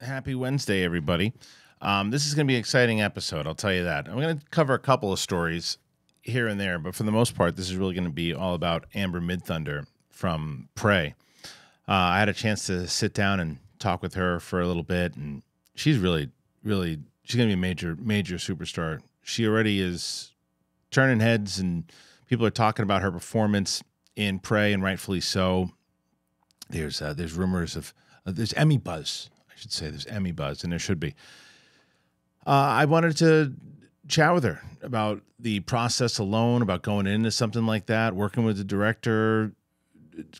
Happy Wednesday, everybody. Um, this is going to be an exciting episode, I'll tell you that. I'm going to cover a couple of stories here and there, but for the most part, this is really going to be all about Amber Midthunder from Prey. Uh, I had a chance to sit down and talk with her for a little bit, and she's really, really, she's going to be a major, major superstar. She already is turning heads, and people are talking about her performance in Prey, and rightfully so. There's uh, there's rumors of uh, there's Emmy buzz, should say. There's Emmy buzz, and there should be. Uh, I wanted to chat with her about the process alone, about going into something like that, working with the director,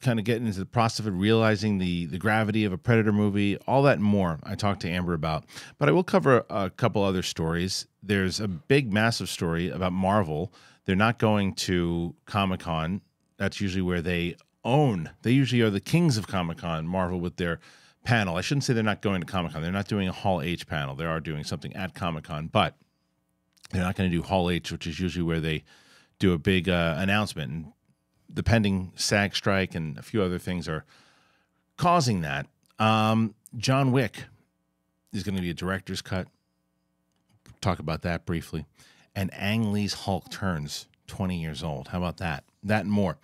kind of getting into the process of realizing the the gravity of a predator movie, all that and more. I talked to Amber about, but I will cover a couple other stories. There's a big, massive story about Marvel. They're not going to Comic Con. That's usually where they own. They usually are the kings of Comic Con. Marvel with their panel. I shouldn't say they're not going to Comic Con. They're not doing a Hall H panel. They are doing something at Comic Con, but they're not going to do Hall H, which is usually where they do a big uh, announcement. And the pending SAG strike and a few other things are causing that. Um, John Wick is going to be a director's cut. Talk about that briefly. And Ang Lee's Hulk turns 20 years old. How about that? That and more.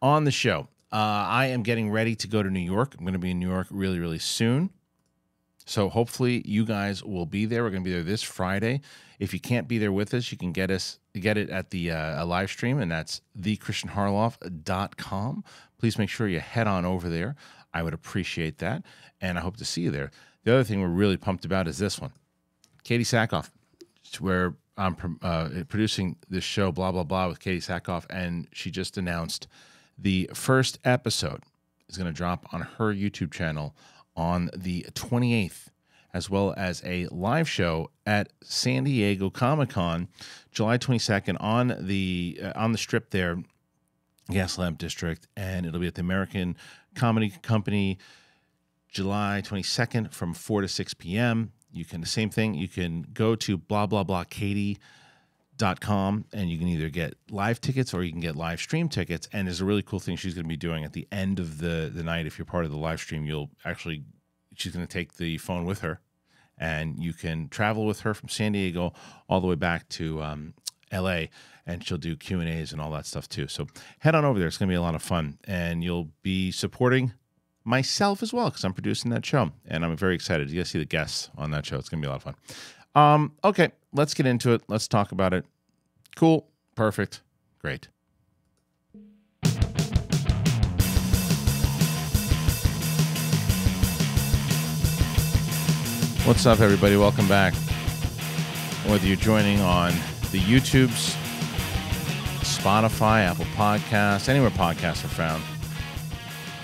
On the show, uh, I am getting ready to go to New York. I'm going to be in New York really, really soon. So hopefully you guys will be there. We're going to be there this Friday. If you can't be there with us, you can get us get it at the uh, live stream, and that's thekristianharloff.com. Please make sure you head on over there. I would appreciate that, and I hope to see you there. The other thing we're really pumped about is this one, Katee Sackhoff, where I'm uh, producing this show, blah blah blah, with Katee Sackhoff, and she just announced the first episode is going to drop on her YouTube channel on the 28th as well as a live show at San Diego Comic Con, July 22nd on the uh, on the strip there, Gaslamp District, and it'll be at the American Comedy Company, July 22nd from 4 to 6 p.m. You can the same thing. You can go to blah blah blah Katee dot com and you can either get live tickets or you can get live stream tickets and there's a really cool thing she's going to be doing at the end of the the night if you're part of the live stream you'll actually she's going to take the phone with her, and you can travel with her from San Diego all the way back to um, L.A. And she'll do Q and A's and all that stuff too. So head on over there; it's going to be a lot of fun, and you'll be supporting myself as well because I'm producing that show, and I'm very excited. You guys see the guests on that show; it's going to be a lot of fun. Um, okay, let's get into it. Let's talk about it. Cool, perfect, great. What's up, everybody? Welcome back. Whether you're joining on the YouTubes, Spotify, Apple Podcasts, anywhere podcasts are found,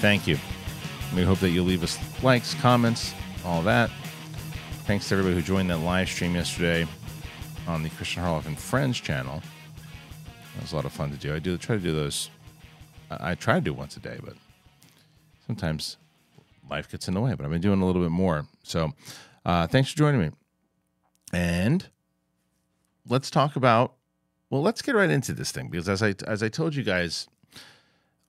thank you. We hope that you'll leave us likes, comments, all that. Thanks to everybody who joined that live stream yesterday on the Kristian Harloff and Friends channel. That was a lot of fun to do. I do try to do those. I, I try to do once a day, but sometimes life gets in the way. But I've been doing a little bit more. So uh, thanks for joining me. And let's talk about. Well, let's get right into this thing because as I as I told you guys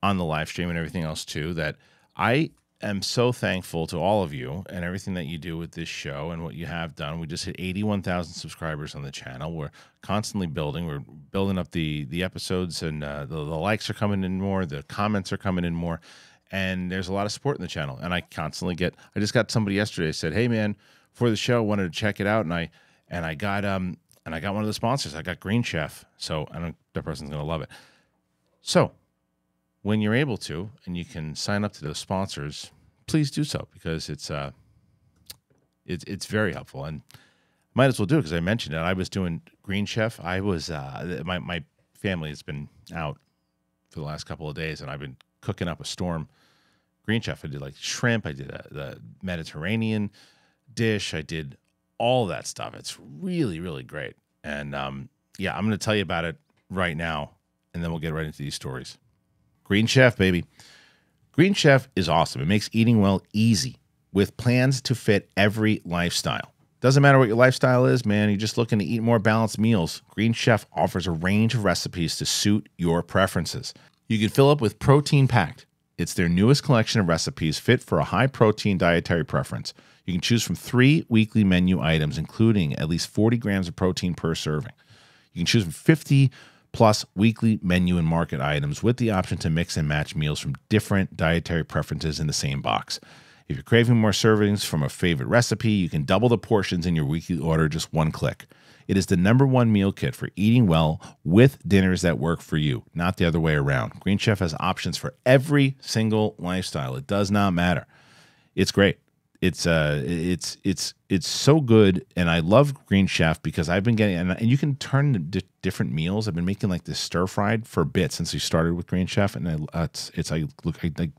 on the live stream and everything else too, that I am so thankful to all of you and everything that you do with this show and what you have done. We just hit 81,000 subscribers on the channel. We're constantly building. We're building up the the episodes and uh, the, the likes are coming in more. The comments are coming in more. And there's a lot of support in the channel. And I constantly get, I just got somebody yesterday said, Hey man, for the show, wanted to check it out, and I and I got um and I got one of the sponsors. I got Green Chef, so I don't that person's gonna love it. So when you're able to and you can sign up to those sponsors, please do so because it's uh it's it's very helpful and might as well do it because I mentioned it. I was doing Green Chef. I was uh my my family has been out for the last couple of days and I've been cooking up a storm. Green Chef. I did like shrimp. I did a, the Mediterranean dish. I did all that stuff. It's really, really great. And um, yeah, I'm going to tell you about it right now, and then we'll get right into these stories. Green Chef, baby. Green Chef is awesome. It makes eating well easy with plans to fit every lifestyle. Doesn't matter what your lifestyle is, man, you're just looking to eat more balanced meals. Green Chef offers a range of recipes to suit your preferences. You can fill up with protein packed. It's their newest collection of recipes fit for a high protein dietary preference. You can choose from three weekly menu items, including at least 40 grams of protein per serving. You can choose from 50 plus weekly menu and market items with the option to mix and match meals from different dietary preferences in the same box. If you're craving more servings from a favorite recipe, you can double the portions in your weekly order just one click. It is the number one meal kit for eating well with dinners that work for you, not the other way around. Green Chef has options for every single lifestyle. It does not matter. It's great it's uh it's it's it's so good and i love green chef because i've been getting and, and you can turn d- different meals i've been making like this stir fried for a bit since we started with green chef and I, uh, it's it's i look I, I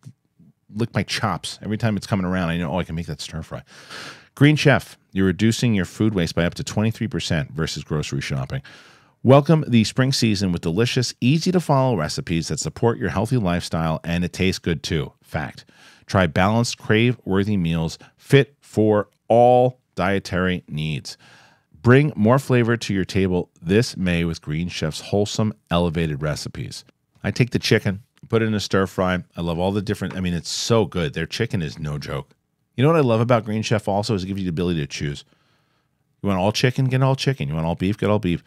lick my chops every time it's coming around i know oh i can make that stir fry green chef you're reducing your food waste by up to 23% versus grocery shopping Welcome the spring season with delicious, easy to follow recipes that support your healthy lifestyle and it tastes good too. Fact. Try balanced, crave worthy meals fit for all dietary needs. Bring more flavor to your table this May with Green Chef's wholesome, elevated recipes. I take the chicken, put it in a stir fry. I love all the different, I mean, it's so good. Their chicken is no joke. You know what I love about Green Chef also is it gives you the ability to choose. You want all chicken, get all chicken. You want all beef, get all beef.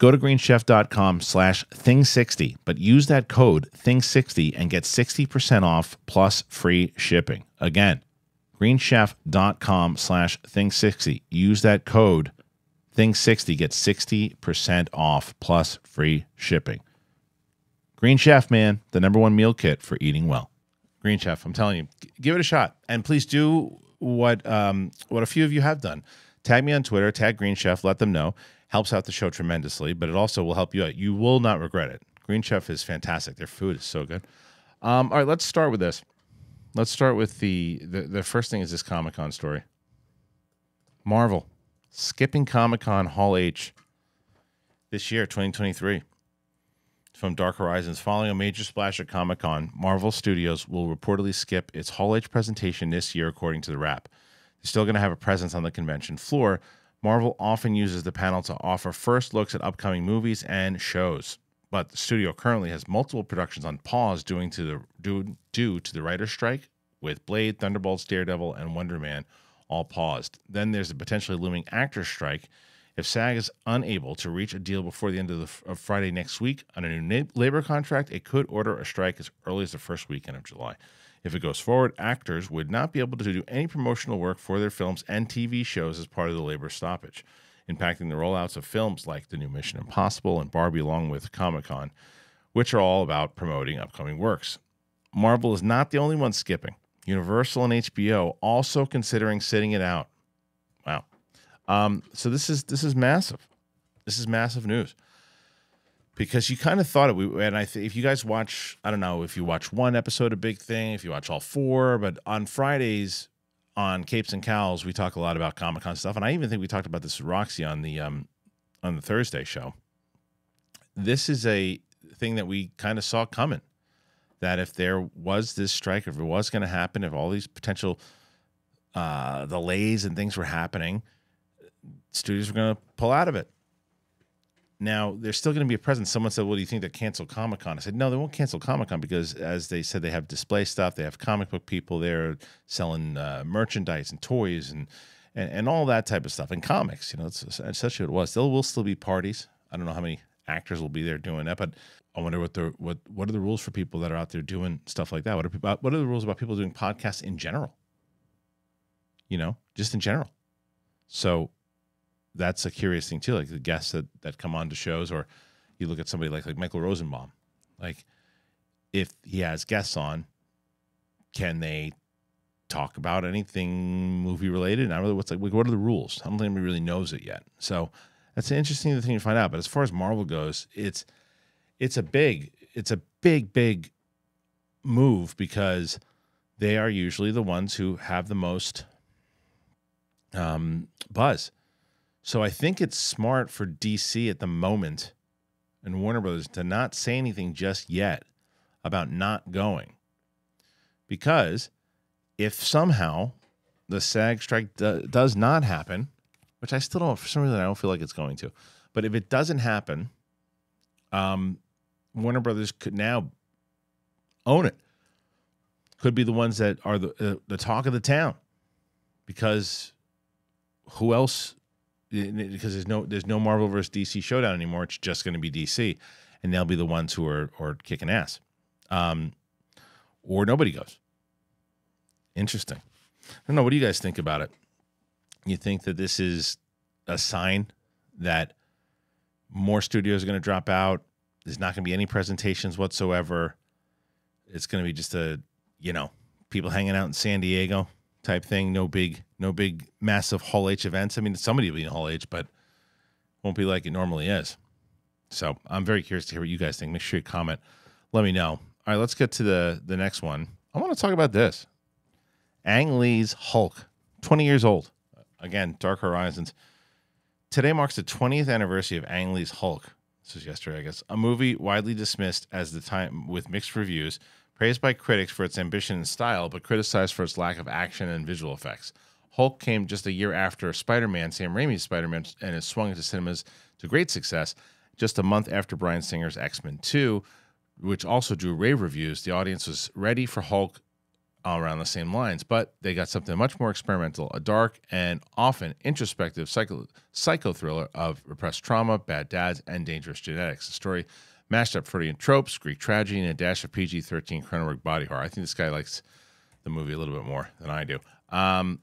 Go to greenchef.com slash thing60, but use that code thing60 and get 60% off plus free shipping. Again, greenchef.com slash thing60. Use that code thing60, get 60% off plus free shipping. Green Chef, man, the number one meal kit for eating well. Green Chef, I'm telling you, give it a shot. And please do what um, what a few of you have done. Tag me on Twitter, tag Green Chef, let them know helps out the show tremendously, but it also will help you out. You will not regret it. Green Chef is fantastic. Their food is so good. Um, all right, let's start with this. Let's start with the the, the first thing is this Comic Con story. Marvel skipping Comic Con Hall H this year, 2023. From Dark Horizons, following a major splash at Comic Con, Marvel Studios will reportedly skip its Hall H presentation this year, according to the Wrap. They're still going to have a presence on the convention floor, Marvel often uses the panel to offer first looks at upcoming movies and shows. But the studio currently has multiple productions on pause due to the due, due to the writer's strike, with Blade, Thunderbolts, Daredevil, and Wonder Man all paused. Then there's a potentially looming actor strike. If SAG is unable to reach a deal before the end of, the, of Friday next week on a new labor contract, it could order a strike as early as the first weekend of July. If it goes forward, actors would not be able to do any promotional work for their films and TV shows as part of the labor stoppage, impacting the rollouts of films like the new Mission Impossible and Barbie, along with Comic Con, which are all about promoting upcoming works. Marvel is not the only one skipping. Universal and HBO also considering sitting it out. Wow. Um, so this is this is massive. This is massive news because you kind of thought it. We and I think if you guys watch, I don't know if you watch one episode of Big Thing, if you watch all four, but on Fridays on Capes and Cows, we talk a lot about Comic Con stuff, and I even think we talked about this with Roxy on the um on the Thursday show. This is a thing that we kind of saw coming. That if there was this strike, if it was going to happen, if all these potential uh, delays and things were happening, studios were going to pull out of it. Now, there's still going to be a presence. Someone said, Well, do you think they'll cancel Comic Con? I said, No, they won't cancel Comic Con because, as they said, they have display stuff. They have comic book people there selling uh, merchandise and toys and, and, and all that type of stuff and comics. You know, it's, it's essentially what it was. There will still be parties. I don't know how many actors will be there doing that, but I wonder what the what what are the rules for people that are out there doing stuff like that? What are people, what are the rules about people doing podcasts in general? You know, just in general. So that's a curious thing too. Like the guests that that come on to shows, or you look at somebody like like Michael Rosenbaum, like if he has guests on, can they talk about anything movie related? Not really. What's like what are the rules? I don't think anybody really knows it yet. So that's an interesting thing to find out. But as far as Marvel goes, it's it's a big it's a big big move because they are usually the ones who have the most um, buzz so I think it's smart for DC at the moment and Warner Brothers to not say anything just yet about not going. Because if somehow the SAG strike do, does not happen, which I still don't, for some reason, I don't feel like it's going to, but if it doesn't happen, um, Warner Brothers could now own it. Could be the ones that are the uh, the talk of the town because who else? Because there's no there's no Marvel versus DC showdown anymore. It's just going to be DC, and they'll be the ones who are are kicking ass, um, or nobody goes. Interesting. I don't know. What do you guys think about it? You think that this is a sign that more studios are going to drop out? There's not going to be any presentations whatsoever. It's going to be just a, you know, people hanging out in San Diego type thing. No big, no big, massive Hall H events. I mean, somebody will be in Hall H, but won't be like it normally is. So I'm very curious to hear what you guys think. Make sure you comment. Let me know. All right, let's get to the the next one. I want to talk about this. Ang Lee's Hulk, 20 years old. Again, Dark Horizons. Today marks the 20th anniversary of Ang Lee's Hulk. This was yesterday, I guess. A movie widely dismissed as the time with mixed reviews, praised by critics for its ambition and style, but criticized for its lack of action and visual effects. Hulk came just a year after Spider Man, Sam Raimi's Spider Man, and it swung into cinemas to great success. Just a month after Bryan Singer's X Men 2, which also drew rave reviews, the audience was ready for Hulk all around the same lines, but they got something much more experimental, a dark and often introspective psycho, psycho thriller of repressed trauma, bad dads, and dangerous genetics. The story mashed up Freudian tropes, Greek tragedy, and a dash of PG 13 Cronenberg body horror. I think this guy likes the movie a little bit more than I do. Um,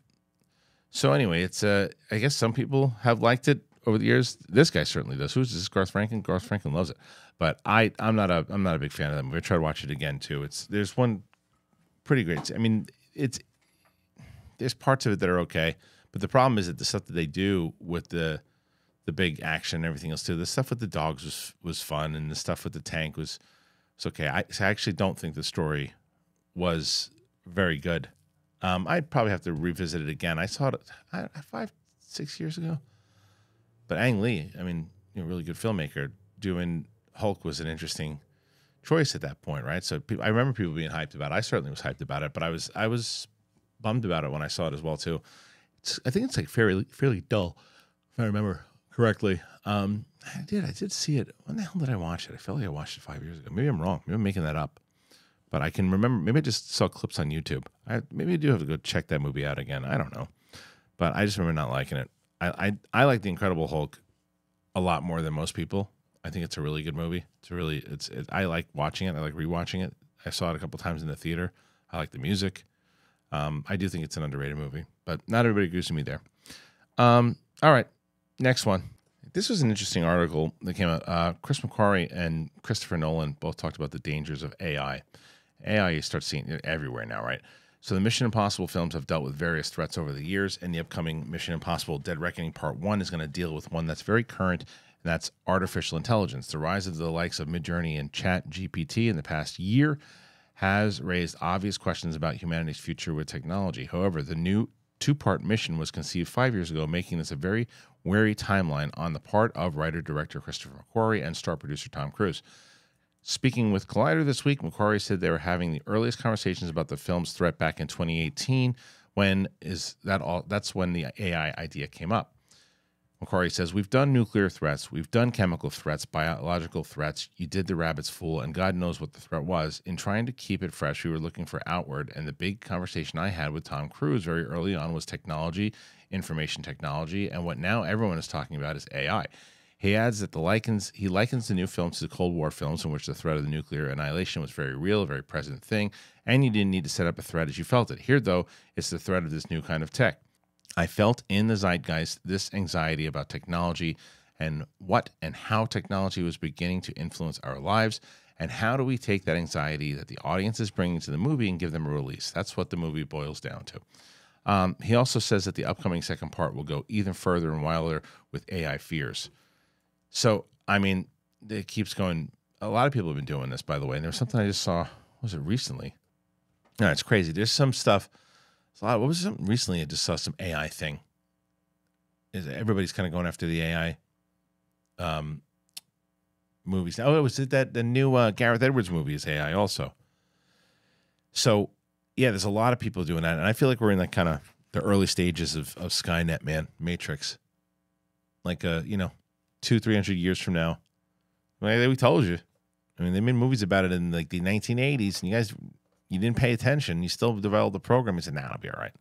so, anyway, it's uh, I guess some people have liked it over the years. This guy certainly does. Who's this? Garth Franklin. Garth Franklin loves it, but I I'm not a I'm not a big fan of that movie. I try to watch it again too. It's there's one pretty great. I mean, it's there's parts of it that are okay, but the problem is that the stuff that they do with the the big action and everything else too. The stuff with the dogs was was fun, and the stuff with the tank was was okay. I, I actually don't think the story was very good. Um, I'd probably have to revisit it again. I saw it uh, five six years ago, but Ang Lee, I mean, you know, really good filmmaker, doing Hulk was an interesting choice at that point, right? So I remember people being hyped about it. I certainly was hyped about it, but I was I was bummed about it when I saw it as well too. It's, I think it's like fairly fairly dull, if I remember correctly. Um, I did I did see it. When the hell did I watch it? I feel like I watched it five years ago. Maybe I'm wrong. Maybe I'm making that up. But I can remember. Maybe I just saw clips on YouTube. I, maybe I do have to go check that movie out again. I don't know. But I just remember not liking it. I I, I like the Incredible Hulk a lot more than most people. I think it's a really good movie. It's really it's it, I like watching it. I like rewatching it. I saw it a couple times in the theater. I like the music. Um, I do think it's an underrated movie, but not everybody agrees with me there. Um, all right, next one. This was an interesting article that came out. Uh, Chris McQuarrie and Christopher Nolan both talked about the dangers of AI. AI, you start seeing it everywhere now, right? So the Mission Impossible films have dealt with various threats over the years, and the upcoming Mission Impossible Dead Reckoning Part 1 is going to deal with one that's very current and that's artificial intelligence. The rise of the likes of Midjourney and Chat GPT in the past year has raised obvious questions about humanity's future with technology. However, the new two part mission was conceived five years ago, making this a very wary timeline on the part of writer director Christopher McQuarrie and star producer Tom Cruise. Speaking with Collider this week, McQuarrie said they were having the earliest conversations about the film's threat back in 2018. When is that all? That's when the AI idea came up. McQuarrie says, We've done nuclear threats, we've done chemical threats, biological threats. You did the rabbit's fool, and God knows what the threat was. In trying to keep it fresh, we were looking for outward. And the big conversation I had with Tom Cruise very early on was technology, information technology, and what now everyone is talking about is AI. He adds that the likens he likens the new films to the Cold War films in which the threat of the nuclear annihilation was very real, a very present thing, and you didn't need to set up a threat as you felt it. Here, though, it's the threat of this new kind of tech. I felt in the zeitgeist this anxiety about technology and what and how technology was beginning to influence our lives. And how do we take that anxiety that the audience is bringing to the movie and give them a release? That's what the movie boils down to. Um, he also says that the upcoming second part will go even further and wilder with AI fears. So, I mean, it keeps going. A lot of people have been doing this, by the way. And there was something I just saw, was it recently? No, it's crazy. There's some stuff a lot. What was something recently? I just saw some AI thing. Is everybody's kind of going after the AI um, movies? Oh, was it that the new uh, Gareth Edwards movie is AI also? So yeah, there's a lot of people doing that, and I feel like we're in that kind of the early stages of, of Skynet, man, Matrix. Like uh, you know, two three hundred years from now, we told you. I mean, they made movies about it in like the 1980s, and you guys you didn't pay attention. You still developed the program. He said, "Nah, I'll be all right."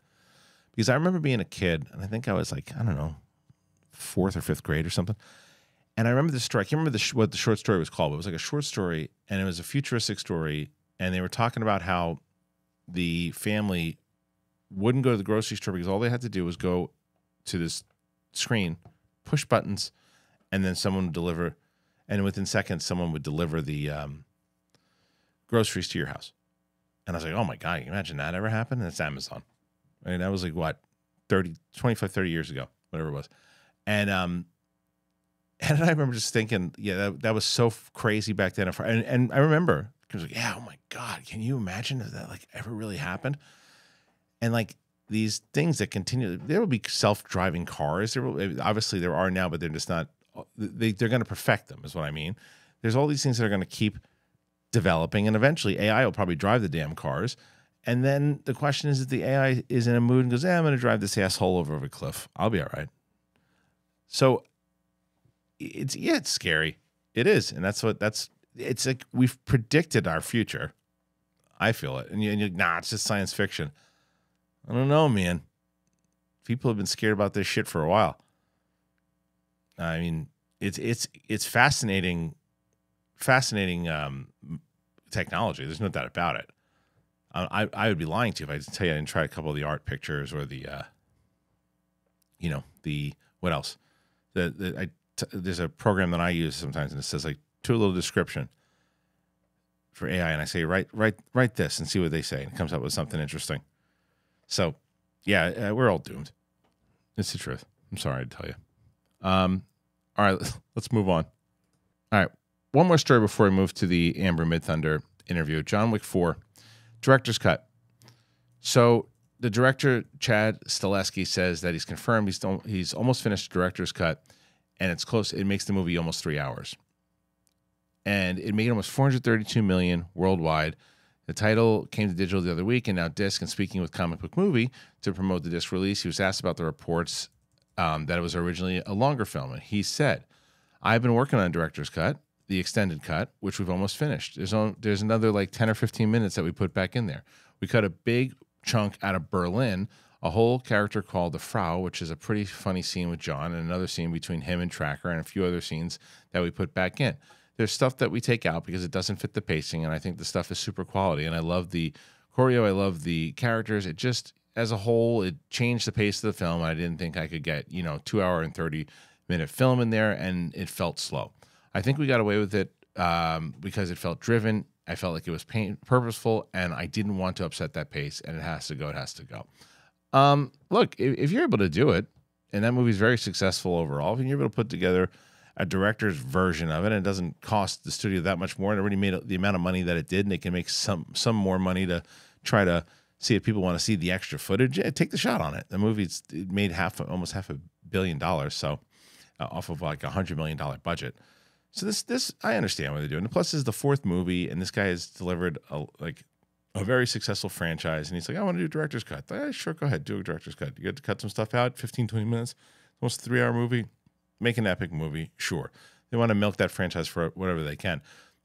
because I remember being a kid, and I think I was like I don't know, fourth or fifth grade or something. And I remember the story. I can't remember the what the short story was called, but it was like a short story, and it was a futuristic story, and they were talking about how the family wouldn't go to the grocery store because all they had to do was go to this screen, push buttons, and then someone would deliver, and within seconds, someone would deliver the um, groceries to your house. And I was like, oh my God, you imagine that ever happened? And it's Amazon. I mean, that was like what, 30, 25, 30 years ago, whatever it was. And um, and I remember just thinking, yeah, that, that was so crazy back then. And, and I remember, because like, yeah, oh my God, can you imagine if that like ever really happened? And like these things that continue, there will be self-driving cars. There will, obviously there are now, but they're just not. They they're going to perfect them, is what I mean. There's all these things that are going to keep developing, and eventually AI will probably drive the damn cars. And then the question is, if the AI is in a mood and goes, "Yeah, I'm going to drive this asshole over a cliff. I'll be all right." So it's yeah, it's scary. It is, and that's what that's. It's like we've predicted our future. I feel it, and, you, and you're nah, it's just science fiction. I don't know, man. People have been scared about this shit for a while. I mean, it's it's it's fascinating, fascinating um, technology. There's no doubt about it. I I would be lying to you if I didn't tell you I didn't try a couple of the art pictures or the, uh, you know, the what else? The, the I t- there's a program that I use sometimes, and it says like a little description for AI, and I say write write write this and see what they say, and it comes up with something interesting. So, yeah, uh, we're all doomed. It's the truth. I'm sorry to tell you. Um, all right, let's move on. All right, one more story before we move to the Amber Midthunder interview. John Wick Four, director's cut. So the director Chad Stahelski says that he's confirmed he's he's almost finished director's cut and it's close. It makes the movie almost three hours, and it made almost 432 million worldwide. The title came to digital the other week, and now disc. And speaking with Comic Book Movie to promote the disc release, he was asked about the reports um, that it was originally a longer film, and he said, "I've been working on director's cut, the extended cut, which we've almost finished. There's on, there's another like 10 or 15 minutes that we put back in there. We cut a big chunk out of Berlin." a whole character called the Frau, which is a pretty funny scene with John, and another scene between him and Tracker, and a few other scenes that we put back in. There's stuff that we take out because it doesn't fit the pacing, and I think the stuff is super quality. And I love the choreo, I love the characters. It just, as a whole, it changed the pace of the film. I didn't think I could get, you know, two hour and 30 minute film in there, and it felt slow. I think we got away with it um, because it felt driven. I felt like it was pain- purposeful, and I didn't want to upset that pace. And it has to go. It has to go. Um, look, if, if, you're able to do it, and that movie's very successful overall, and you're able to put together a director's version of it, and it doesn't cost the studio that much more, and it already made the amount of money that it did, and they can make some some more money to try to see if people want to see the extra footage. Yeah, take the shot on it. The movie's it made half, almost half a billion dollars, so uh, off of like a hundred million dollar budget. So this this I understand what they're doing. plus, this is the fourth movie, and this guy has delivered a, like a very successful franchise. And he's like, I want to do a director's cut. Yeah, sure, go ahead, do a director's cut. You get to cut some stuff out, 15, 20 minutes, almost a three hour movie. Make an epic movie, sure. They want to milk that franchise for whatever they can.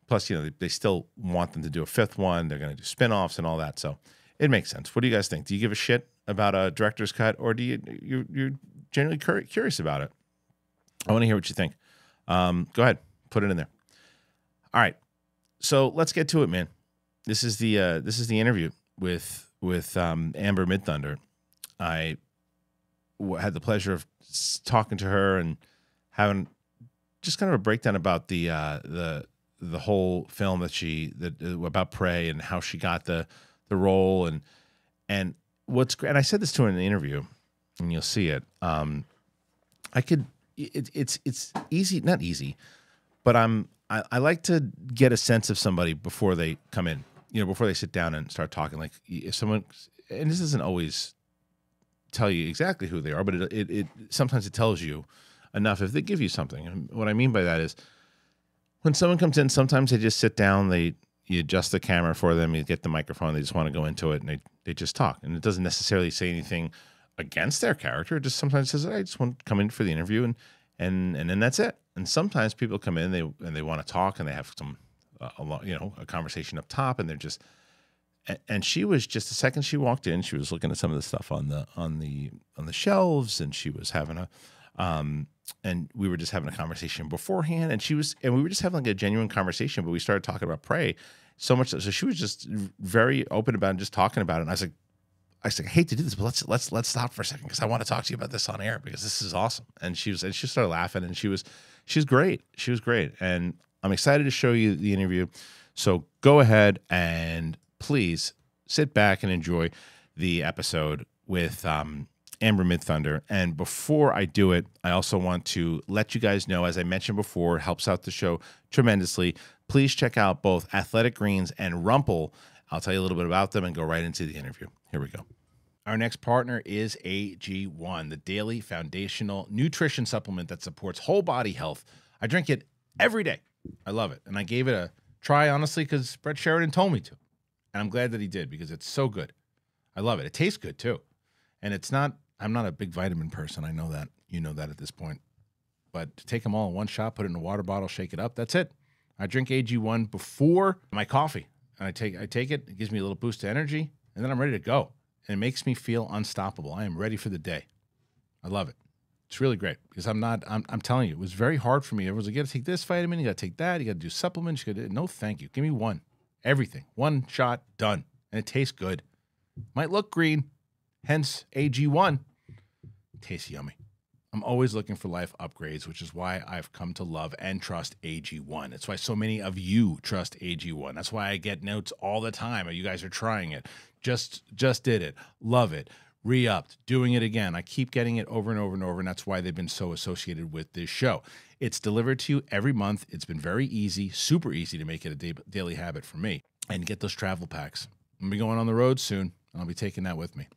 Plus, you know, they, they still want them to do a fifth one. They're going to do spin offs and all that. So it makes sense. What do you guys think? Do you give a shit about a director's cut or do you, you're, you're genuinely curious about it? I want to hear what you think. Um, go ahead, put it in there. All right. So let's get to it, man this is the uh, this is the interview with with um, Amber Midthunder. I w- had the pleasure of talking to her and having just kind of a breakdown about the uh, the the whole film that she that uh, about Prey and how she got the the role and and what's great. And I said this to her in the interview, and you'll see it. Um, I could. It, it's it's easy, not easy, but I'm I, I like to get a sense of somebody before they come in you know, before they sit down and start talking, like if someone, and this doesn't always tell you exactly who they are, but it, it, it sometimes it tells you enough if they give you something. And what I mean by that is when someone comes in, sometimes they just sit down, they you adjust the camera for them, you get the microphone, they just want to go into it and they, they just talk. And it doesn't necessarily say anything against their character. It just sometimes says, I just want to come in for the interview and and and then that's it. And sometimes people come in, they and they want to talk and they have some a, you know a conversation up top and they're just and she was just the second she walked in, she was looking at some of the stuff on the on the on the shelves, and she was having a, um, and we were just having a conversation beforehand, and she was, and we were just having like a genuine conversation, but we started talking about Prey so much, so she was just very open about it, and just talking about it, and I was like. I said, I hate to do this, but let's let's let's stop for a second because I want to talk to you about this on air because this is awesome. And she was and she started laughing and she was she was great. She was great. And I'm excited to show you the interview. So go ahead and please sit back and enjoy the episode with um, Amber Midthunder. And before I do it, I also want to let you guys know, as I mentioned before, helps out the show tremendously. Please check out both Athletic Greens and Rumpl. I'll tell you a little bit about them and go right into the interview. Here we go. Our next partner is AG1, the daily foundational nutrition supplement that supports whole body health. I drink it every day. I love it. And I gave it a try, honestly, because Brett Sheridan told me to. And I'm glad that he did because it's so good. I love it. It tastes good too. And it's not, I'm not a big vitamin person. I know that. You know that at this point. But to take them all in one shot, put it in a water bottle, shake it up, that's it. I drink AG1 before my coffee. And I take I take it, it gives me a little boost of energy, and then I'm ready to go. And it makes me feel unstoppable. I am ready for the day. I love it. It's really great because I'm not, I'm, I'm telling you, it was very hard for me. Everyone's like, you got to take this vitamin, you got to take that, you got to do supplements. You got to, do no, thank you. Give me one, everything, one shot, done. And it tastes good. Might look green, hence AG1. Tastes yummy. I'm always looking for life upgrades, which is why I've come to love and trust AG1. It's why so many of you trust AG1. That's why I get notes all the time. You guys are trying it. Just just did it. Love it. Re-upped, doing it again. I keep getting it over and over and over, and that's why they've been so associated with this show. It's delivered to you every month. It's been very easy, super easy to make it a da- daily habit for me. And get those travel packs. I'm gonna be going on the road soon. And I'll be taking that with me.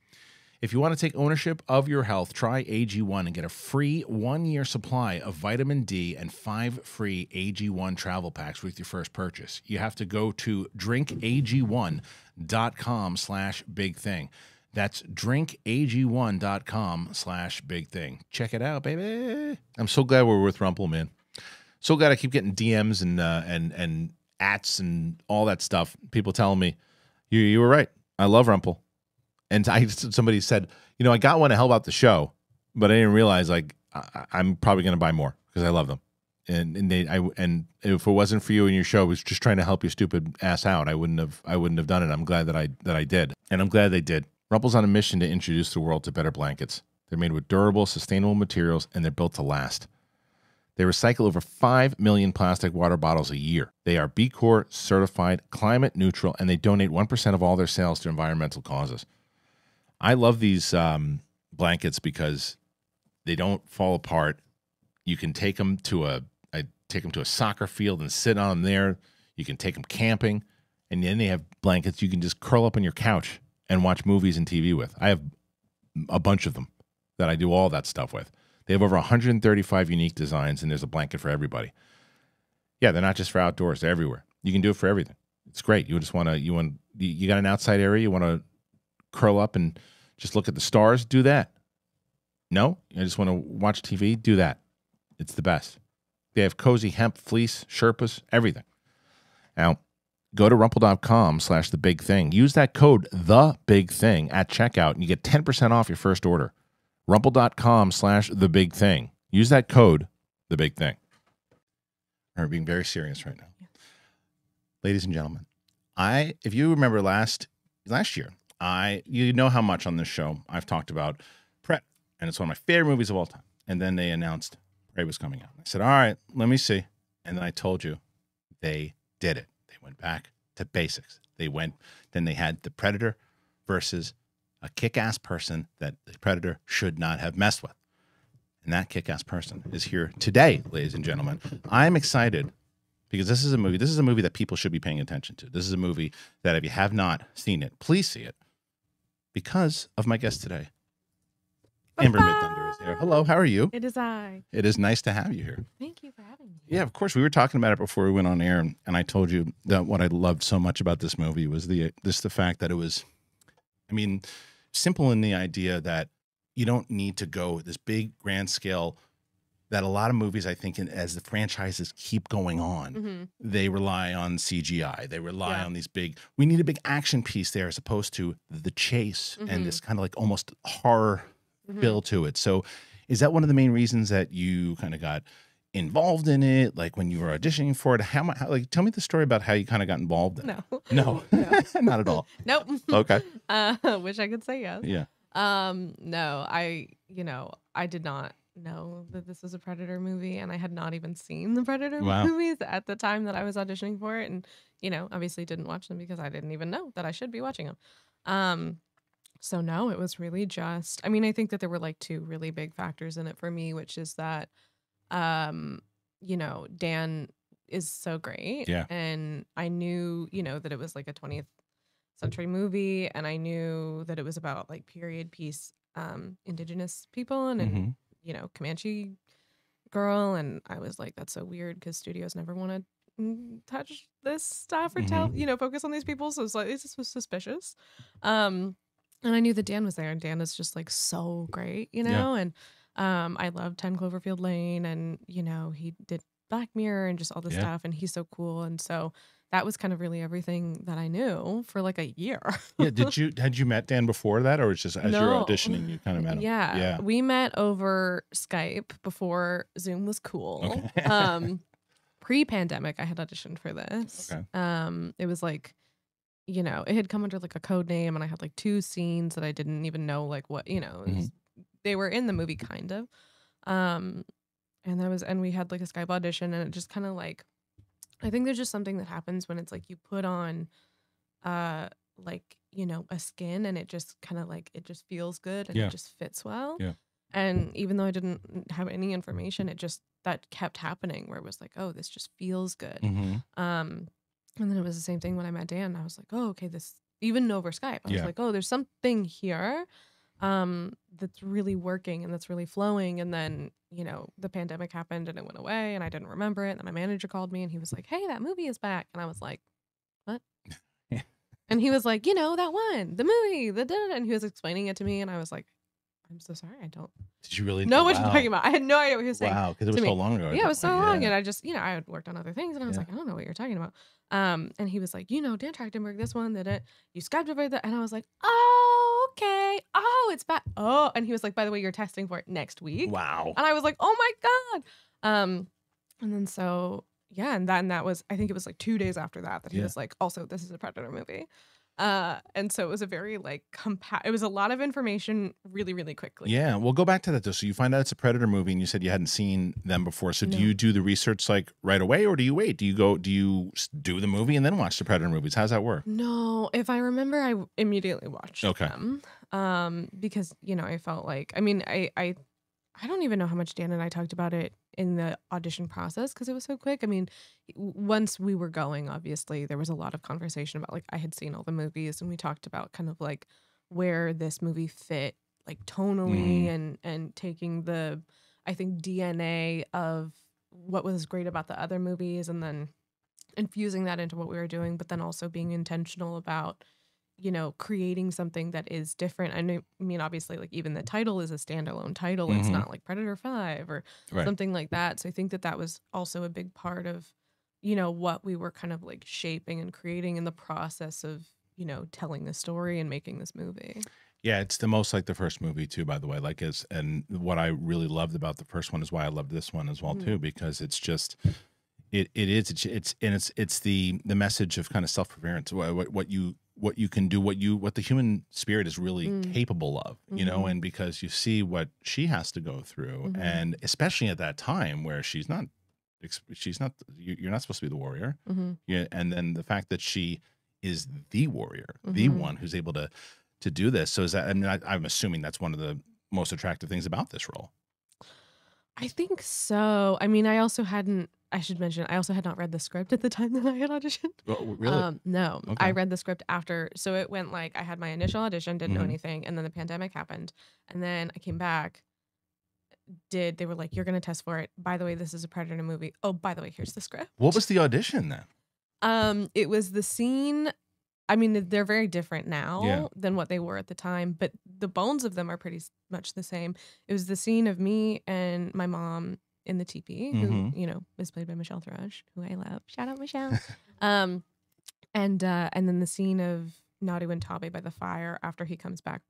If you want to take ownership of your health, try AG1 and get a free one year supply of vitamin D and five free AG1 travel packs with your first purchase. You have to go to drinkag1.com slash big thing. That's drinkag1.com slash big thing. Check it out, baby. I'm so glad we're with Rumpl, man. So glad I keep getting DMs and uh, and and ats and all that stuff. People telling me, you you were right. I love Rumpl. And I somebody said, you know, I got one to help out the show, but I didn't realize like I, I'm probably going to buy more because I love them. And and they I and if it wasn't for you and your show was just trying to help your stupid ass out, I wouldn't have I wouldn't have done it. I'm glad that I that I did, and I'm glad they did. Rumpl's on a mission to introduce the world to better blankets. They're made with durable, sustainable materials, and they're built to last. They recycle over 5 million plastic water bottles a year. They are B Corp certified, climate neutral, and they donate 1% of all their sales to environmental causes. I love these um, blankets because they don't fall apart. You can take them to a I take them to a soccer field and sit on them there. You can take them camping, and then they have blankets you can just curl up on your couch and watch movies and TV with. I have a bunch of them that I do all that stuff with. They have over 135 unique designs, and there's a blanket for everybody. Yeah, they're not just for outdoors; they're everywhere. You can do it for everything. It's great. You just want to you want you got an outside area. You want to curl up and just look at the stars. Do that. No, I just want to watch TV. Do that. It's the best. They have cozy hemp fleece, Sherpas, everything. Now, go to rumpl.com slash the big thing. Use that code the big thing at checkout and you get 10% off your first order. Rumpl.com slash the big thing. Use that code, the big thing. We're being very serious right now. Ladies and gentlemen, I if you remember last last year, I you know how much on this show I've talked about Prey, and it's one of my favorite movies of all time. And then they announced Prey was coming out. I said, "All right, let me see." And then I told you they did it. They went back to basics. They went. Then they had the Predator versus a kick-ass person that the Predator should not have messed with. And that kick-ass person is here today, ladies and gentlemen. I'm excited because this is a movie. This is a movie that people should be paying attention to. This is a movie that if you have not seen it, please see it because of my guest today. Amber Midthunder is here. Hello, how are you? It is I. It is nice to have you here. Thank you for having me. Yeah, of course. We were talking about it before we went on air, and, and I told you that what I loved so much about this movie was the this the fact that it was, I mean, simple in the idea that you don't need to go this big grand scale that a lot of movies, I think, in, as the franchises keep going on, Mhm. they rely on CGI. They rely Yeah. on these big. We need a big action piece there, as opposed to the chase Mhm. and this kind of like almost horror Mhm. feel to it. So, is that one of the main reasons that you kind of got involved in it? Like when you were auditioning for it, how, how like tell me the story about how you kind of got involved. In No. it. no, No. not at all. Nope. Okay, Uh, wish I could say yes. yeah, Um, no, I, you know, I did not know that this was a Predator movie, and I had not even seen the Predator Wow. movies at the time that I was auditioning for it, and you know, obviously didn't watch them because I didn't even know that I should be watching them. Um, so no, it was really just. I mean, I think that there were like two really big factors in it for me, which is that, um, you know, Dan is so great, Yeah. and I knew, you know, that it was like a twentieth century movie and i knew that it was about like period piece um indigenous people and, and Mhm. You know comanche girl and i was like that's so weird because studios never want to touch this stuff or tell you know focus on these people so it's like just was suspicious um and i knew that dan was there and dan is just like so great you Yeah. know and um i love 10 cloverfield lane and you know he did black mirror and just all this Yeah. stuff and he's so cool and so that was kind of really everything that I knew for like a year. yeah. Did you had you met Dan before that, or it's just as you're auditioning you kind of met him? Yeah. Yeah. We met over Skype before Zoom was cool. Okay. um pre-pandemic I had auditioned for this. Okay. Um it was like you know, it had come under like a code name and I had like two scenes that I didn't even know like what, you know, it was- they were in the movie kind of. Um and that was and we had like a Skype audition and it just kind of like I think there's just something that happens when it's like you put on uh like, you know, a skin and it just kind of like it just feels good and Yeah. it just fits well. Yeah. And even though I didn't have any information, it just that kept happening where it was like, oh, this just feels good. Mhm. Um, and then it was the same thing when I met Dan. I was like, oh, okay, this even over Skype. I was like, oh, there's something here um that's really working and that's really flowing. And then, you know, the pandemic happened and it went away and I didn't remember it. And then my manager called me and he was like, Hey, that movie is back. And I was like, What? Yeah. and he was like, you know, that one, the movie, the da-da-da," and he was explaining it to me, and I was like, I'm so sorry, I don't Did you really know what you're talking about. I had no idea what he was saying. Wow, because it was so long ago. Yeah, it was so long, Yeah. and I just, you know, I had worked on other things, and I was Yeah. like, I don't know what you're talking about. Um, and he was like, you know, Dan Trachtenberg, this one, that it, you Skyped over that, and I was like, oh, okay, oh, it's back, oh, and he was like, by the way, you're testing for it next week, Wow. and I was like, oh my god, um, and then so yeah, and then that was, I think it was like two days after that that he Yeah. was like, also, this is a Predator movie. Uh, and so it was a very like compact. It was a lot of information, really, really quickly. Yeah, we'll go back to that though. So you find out it's a Predator movie, and you said you hadn't seen them before. So do you do the research like right away, or do you wait? Do you go? Do you do the movie and then watch the Predator movies? How's that work? No, if I remember, i immediately watched Okay. them. Um, because you know, I felt like, I mean, I, I, I don't even know how much Dan and I talked about it in the audition process because it was so quick. I mean, once we were going, obviously there was a lot of conversation about like I had seen all the movies and we talked about kind of like where this movie fit, like tonally Mhm. and and taking the, I think DNA of what was great about the other movies and then infusing that into what we were doing, but then also being intentional about, you know, creating something that is different. I know, I mean, obviously, like even the title is a standalone title. It's Mhm. not like Predator Five or Right. something like that. So I think that that was also a big part of, you know, what we were kind of like shaping and creating in the process of, you know, telling the story and making this movie. Yeah, it's the most like the first movie too. By the way, like is and what I really loved about the first one is why I loved this one as well Mhm. too because it's just. It, it is it's, it's and it's it's the the message of kind of self perseverance what what you what you can do what you what the human spirit is really Mm. capable of you know Mhm. and because you see what she has to go through Mhm. and especially at that time where she's not she's not you- you're not supposed to be the warrior Mm-hmm. yeah and then the fact that she is the warrior the Mhm. one who's able to to do this so is that i mean I, i'm assuming that's one of the most attractive things about this role I think so. I mean, I also hadn't. I should mention, I also had not read the script at the time that I had auditioned. well, really Um, no, Okay. I read the script after. So it went like I had my initial audition, didn't know Mhm. anything, and then the pandemic happened, and then I came back. Did they were like, you're gonna test for it? By the way, this is a Predator movie. Oh, by the way, here's the script. what was the audition then Um, it was the scene. I mean, they're very different now Yeah. than what they were at the time, but the bones of them are pretty much the same. It was the scene of me and my mom in the teepee, who you know is played by Michelle Thrush, who I love. Shout out Michelle. um, and uh, and then the scene of Naru and Taabe by the fire after he comes back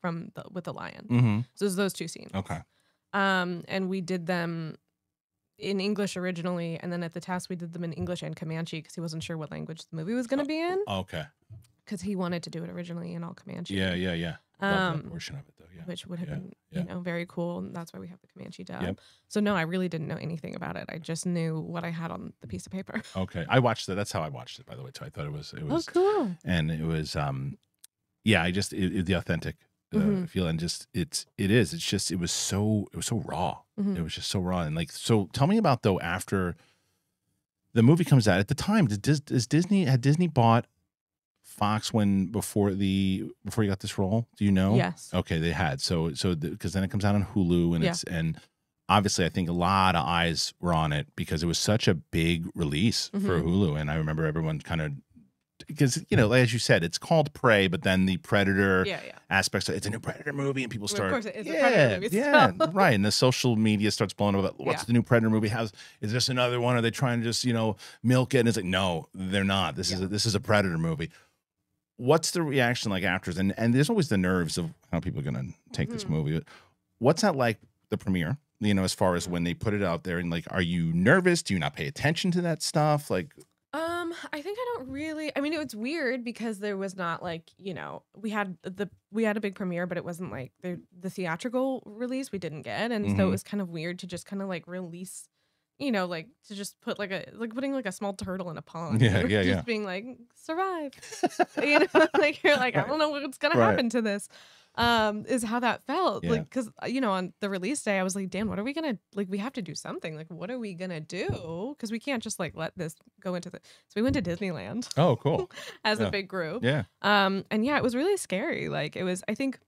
from the with the lion. Mm-hmm. So it's those two scenes. Okay. Um, and we did them in English originally, and then at the task we did them in English and Comanche because he wasn't sure what language the movie was going to be in Okay. Because he wanted to do it originally in all Comanche. Yeah, yeah, yeah. Love that Um, portion of it though. Yeah. which would have Yeah, been yeah. you know very cool and that's why we have the comanche dub Yep. so no i really didn't know anything about it i just knew what i had on the piece of paper Okay. I watched it. That's how I watched it, by the way. Too. I thought it was. It was. oh cool and it was um yeah i just it, it- the authentic uh, Mhm. feel and just it's it is it's just it was so it was so raw Mhm. it was just so raw and like so tell me about though after the movie comes out at the time did Dis, is disney had disney bought fox when before the before you got this role? Do you know? Yes. Okay they had. So so because then it comes out on hulu and Yeah. it's and obviously i think a lot of eyes were on it because it was such a big release for Mhm. hulu. And i remember everyone kind of because you know as you said it's called prey but then the predator yeah yeah. aspects of it's a new predator movie and people Well, of start course it is a yeah, Predator movie, yeah right. And the social media starts blowing up about what's Yeah. the new predator movie? How's is this another one? Are they trying to just you know milk it? And it's like no they're not. This is a, this is a predator movie what's the reaction like after and and there's always the nerves of how people are going to take this Mhm. movie. What's that like the premiere you know as far as when they put it out there and like are you nervous? Do you not pay attention to that stuff? Like um i think i don't really i mean it was weird because there was not like you know we had the we had a big premiere but it wasn't like the the theatrical release we didn't get. And so Mhm. it was kind of weird to just kind of like release you know like to just put like a like putting like a small turtle in a pond Yeah, yeah, just yeah. being like survive. You know like you're like i don't know what's gonna Right. happen to this. Um is how that felt Yeah. like because you know on the release day i was like dan what are we gonna like we have to do something. Like what are we gonna do? Because we can't just like let this go into the so we went to disneyland oh cool. as Yeah. a big group. Yeah. Um and yeah it was really scary. Like it was i think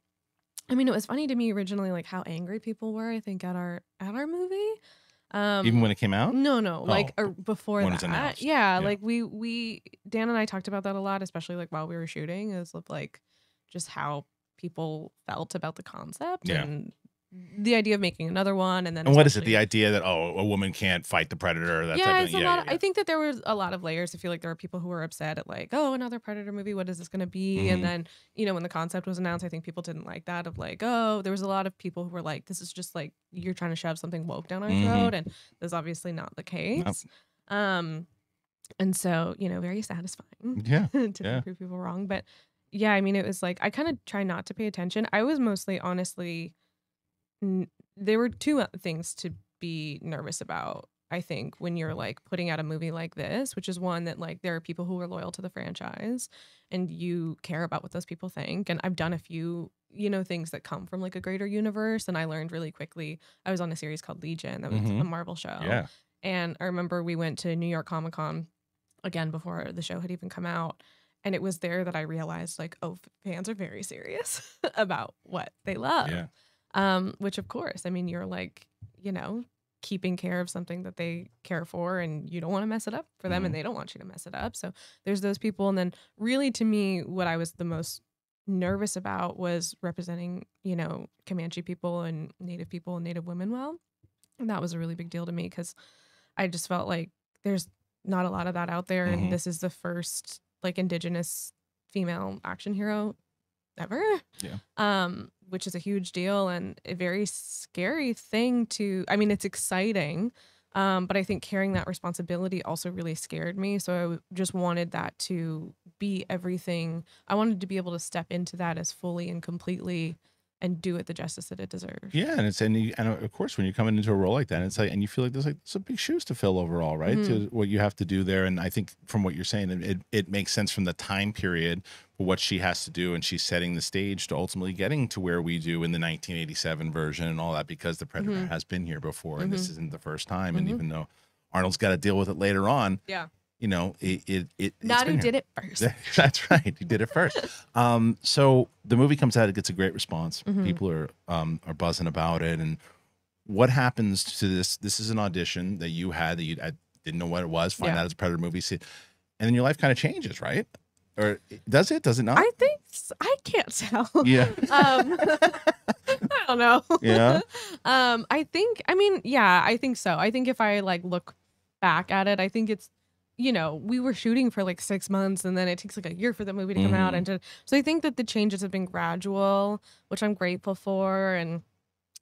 i mean it was funny to me originally like how angry people were i think at our at our movie um even when it came out no, no, like Oh, or before when it's that. announced. Yeah, Yeah. like we we Dan and I talked about that a lot, especially like while we were shooting, is of like just how people felt about the concept Yeah. and the idea of making another one, and then and what is it the idea that oh a woman can't fight the predator that yeah, type of thing yeah, lot. yeah, I think that there was a lot of layers. I feel like there were people who were upset at like, oh, another Predator movie. What is this going to be? Mhm. And then you know when the concept was announced, I think people didn't like that. Of like, oh, there was a lot of people who were like, this is just like you're trying to shove something woke down our Mhm. throat, and that's obviously not the case. Um, and so you know, very satisfying yeah to Yeah. prove people wrong. But yeah, I mean, it was like I kind of try not to pay attention. I was mostly, honestly, n- there were two uh, things to be nervous about. I think when you're like putting out a movie like this, which is one that like there are people who are loyal to the franchise and you care about what those people think. And I've done a few, you know, things that come from like a greater universe. And I learned really quickly. I was on a series called Legion, that was Mhm. a Marvel show. yeah And I remember we went to New York Comic Con again before the show had even come out. And it was there that I realized, like, oh, f- fans are very serious about what they love. yeah Um, which, of course, I mean, you're like, you know, keeping care of something that they care for, and you don't want to mess it up for them, Mhm. and they don't want you to mess it up. So there's those people. And then, really, to me, what I was the most nervous about was representing, you know, Comanche people and Native people and Native women well. And that was a really big deal to me because I just felt like there's not a lot of that out there. Mhm. And this is the first like indigenous female action hero ever. Yeah. Um, which is a huge deal and a very scary thing to I mean, it's exciting. Um, but I think carrying that responsibility also really scared me. So i just wanted that to be everything. I wanted to be able to step into that as fully and completely and do it the justice that it deserves. Yeah, and it's and, you, and of course when you're coming into a role like that, it's like and you feel like there's like some big shoes to fill overall, right? Mm-hmm. To what you have to do there, and I think from what you're saying, it, it makes sense from the time period for what she has to do, and she's setting the stage to ultimately getting to where we do in the 1987 version and all that because the Predator Mhm. has been here before, and this Mhm. isn't the first time, and Mhm. even though Arnold's got to deal with it later on, Yeah. You know, it it it it's Not who did it first. That's right. You did it first. Um, so the movie comes out, it gets a great response. Mhm. People are um, are buzzing about it. And what happens to this? This is an audition that you had that you I didn't know what it was. Find Yeah. out it's a Predator movie, see, and then your life kind of changes, right? Or does it? Does it not? I think I can't tell. yeah. um, I don't know. Yeah. um, I think. I mean, yeah, I think so. I think if I like look back at it, I think it's. You know, we were shooting for like six months, and then it takes like a year for the movie to come out, Mhm. and to, so I think that the changes have been gradual, which I'm grateful for, and